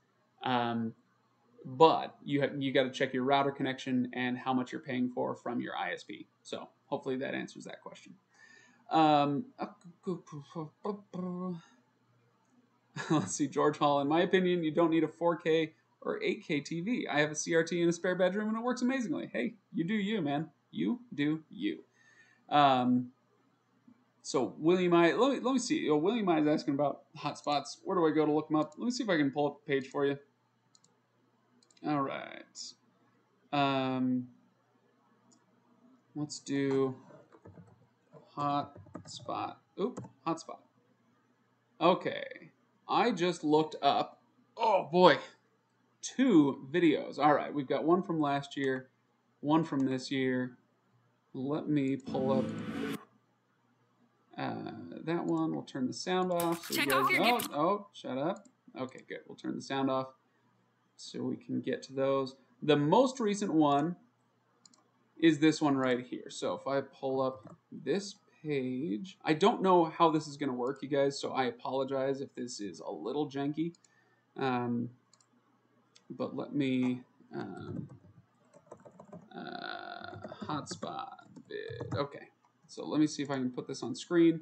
Um, but you have, you got to check your router connection and how much you're paying for from your ISP. So hopefully that answers that question. Um, let's see, George Hall. In my opinion, you don't need a 4K or 8K TV. I have a CRT in a spare bedroom and it works amazingly. Hey, you do you, man. You do you. Um, so William I let me let me see. William I is asking about hotspots. Where do I go to look them up? Let me see if I can pull up the page for you. All right. Um, let's do hotspot. Oop, hotspot. Okay. I just looked up. Oh boy. Two videos. All right. We've got one from last year, one from this year. Let me pull up uh, that one. We'll turn the sound off. So Check you off your oh, oh, shut up. Okay, good. We'll turn the sound off so we can get to those. The most recent one is this one right here. So if I pull up this page, I don't know how this is going to work, you guys, so I apologize if this is a little janky. Um, but let me um, uh, hotspot vid. Okay, so let me see if I can put this on screen.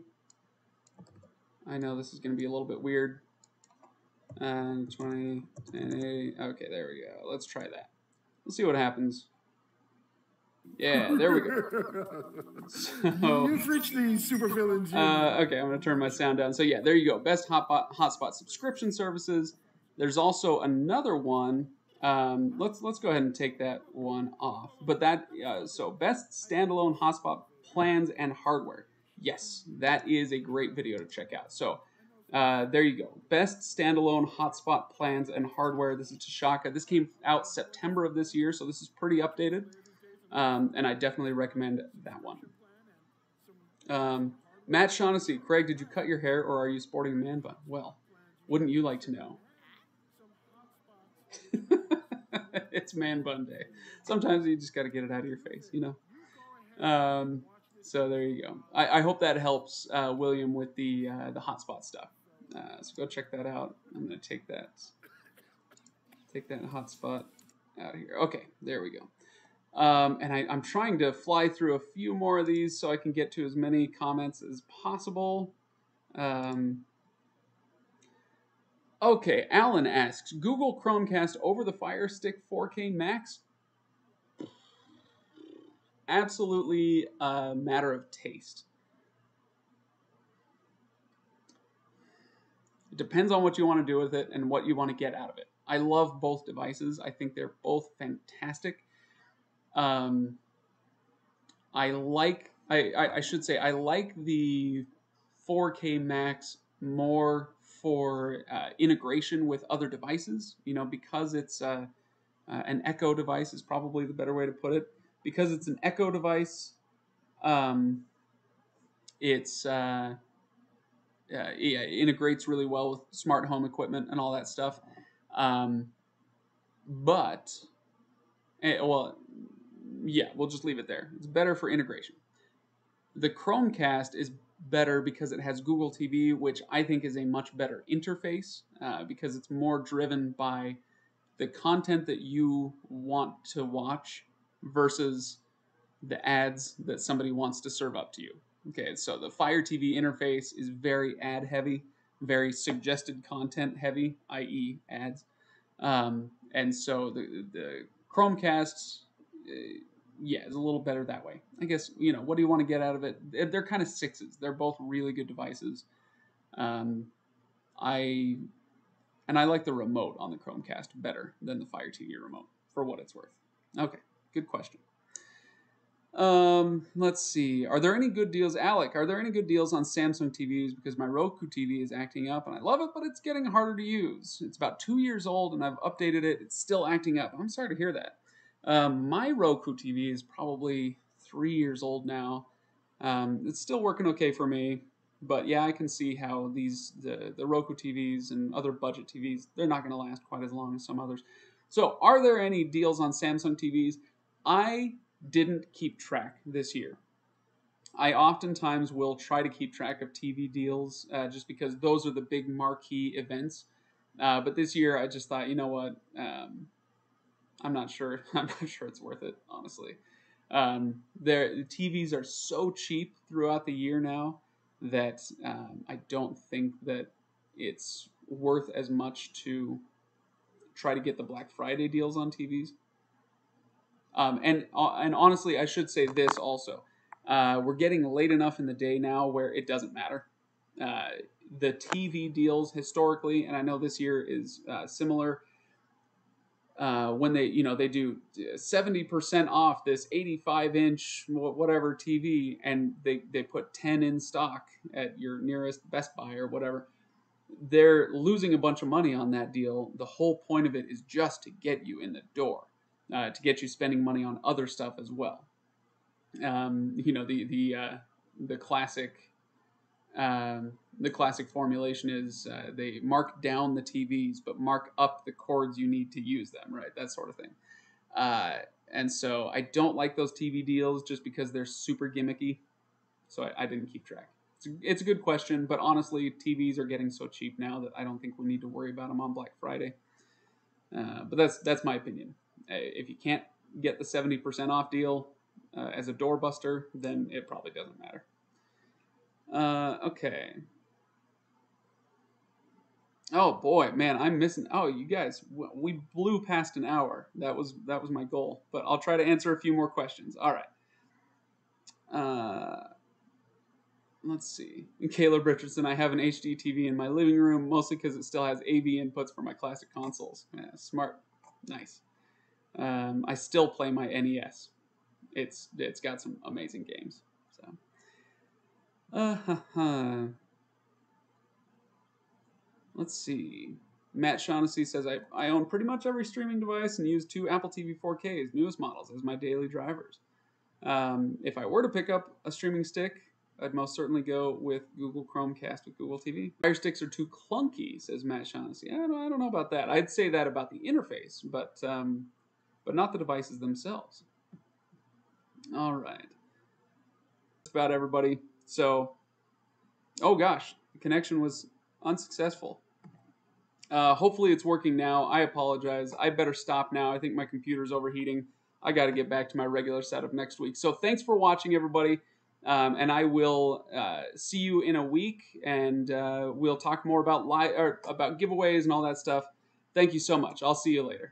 I know this is going to be a little bit weird. And 20, 1080. Okay, there we go. Let's try that. Let's see what happens. Yeah, there we go. So, You've reached the super villain gene. uh, okay, I'm going to turn my sound down. So yeah, there you go. Best hotspot, hotspot subscription services. There's also another one. Um, let's let's go ahead and take that one off. But that uh, so best standalone hotspot plans and hardware. Yes, that is a great video to check out. So uh, there you go. Best standalone hotspot plans and hardware. This is Tashaka. This came out September of this year, so this is pretty updated. Um, and I definitely recommend that one. Um, Matt Shaughnessy, Craig, did you cut your hair or are you sporting a man bun? Well, wouldn't you like to know? it's man bun day. Sometimes you just got to get it out of your face, you know. Um, so there you go. I, I hope that helps uh, William with the uh, the hotspot stuff. Uh, so go check that out. I'm gonna take that take that hotspot out of here. Okay, there we go. Um, and I, I'm trying to fly through a few more of these so I can get to as many comments as possible. Um, okay, Alan asks Google Chromecast over the Fire Stick 4K Max? Absolutely a matter of taste. It depends on what you want to do with it and what you want to get out of it. I love both devices. I think they're both fantastic. Um, I like, I, I, I should say, I like the 4K Max more for uh, integration with other devices. You know, because it's uh, uh, an Echo device is probably the better way to put it. Because it's an Echo device, um, it's uh, yeah, it integrates really well with smart home equipment and all that stuff. Um, but, eh, well, yeah, we'll just leave it there. It's better for integration. The Chromecast is better because it has Google TV, which I think is a much better interface uh, because it's more driven by the content that you want to watch versus the ads that somebody wants to serve up to you. Okay, so the Fire TV interface is very ad heavy, very suggested content heavy, i.e., ads. Um, and so the the Chromecast, uh, yeah, is a little better that way. I guess you know what do you want to get out of it? They're, they're kind of sixes. They're both really good devices. Um, I and I like the remote on the Chromecast better than the Fire TV remote for what it's worth. Okay, good question. Um, let's see. Are there any good deals, Alec? Are there any good deals on Samsung TVs? Because my Roku TV is acting up, and I love it, but it's getting harder to use. It's about two years old, and I've updated it. It's still acting up. I'm sorry to hear that. Um, my Roku TV is probably three years old now. Um, it's still working okay for me, but yeah, I can see how these the the Roku TVs and other budget TVs they're not going to last quite as long as some others. So, are there any deals on Samsung TVs? I didn't keep track this year. I oftentimes will try to keep track of TV deals uh, just because those are the big marquee events. Uh, but this year, I just thought, you know what? Um, I'm not sure. I'm not sure it's worth it, honestly. Um, the TVs are so cheap throughout the year now that um, I don't think that it's worth as much to try to get the Black Friday deals on TVs. Um, and uh, and honestly, I should say this also. Uh, we're getting late enough in the day now where it doesn't matter. Uh, the TV deals historically, and I know this year is uh, similar. Uh, when they, you know, they do seventy percent off this eighty-five inch whatever TV, and they they put ten in stock at your nearest Best Buy or whatever. they're losing a bunch of money on that deal. The whole point of it is just to get you in the door, uh, to get you spending money on other stuff as well. Um, you know, the the uh, the classic um, the classic formulation is uh, they mark down the TVs but mark up the cords you need to use them, right? That sort of thing. Uh, and so I don't like those TV deals just because they're super gimmicky. So I, I didn't keep track. It's a, it's a good question, but honestly, TVs are getting so cheap now that I don't think we need to worry about them on Black Friday. Uh, but that's that's my opinion. Uh, if you can't get the seventy percent off deal uh, as a doorbuster, then it probably doesn't matter. Uh, okay. Oh boy, man, I'm missing. Oh, you guys, we blew past an hour. That was that was my goal, but I'll try to answer a few more questions. All right. Uh, let's see. Caleb Richardson, I have an HD TV in my living room, mostly because it still has AV inputs for my classic consoles. Yeah, smart, nice. Um, I still play my NES. It's it's got some amazing games. So. Uh, Let's see. Matt Shaughnessy says, I, I own pretty much every streaming device and use two Apple TV 4Ks, newest models, as my daily drivers. Um, if I were to pick up a streaming stick, I'd most certainly go with Google Chromecast with Google TV. Fire sticks are too clunky, says Matt Shaughnessy. I don't, I don't know about that. I'd say that about the interface, but um, but not the devices themselves. All right. That's about everybody. So, oh gosh, the connection was unsuccessful. Uh, hopefully it's working now. I apologize. I better stop now. I think my computer's overheating. I got to get back to my regular setup next week. So thanks for watching, everybody. Um, and I will uh, see you in a week, and uh, we'll talk more about li- or about giveaways and all that stuff. Thank you so much. I'll see you later.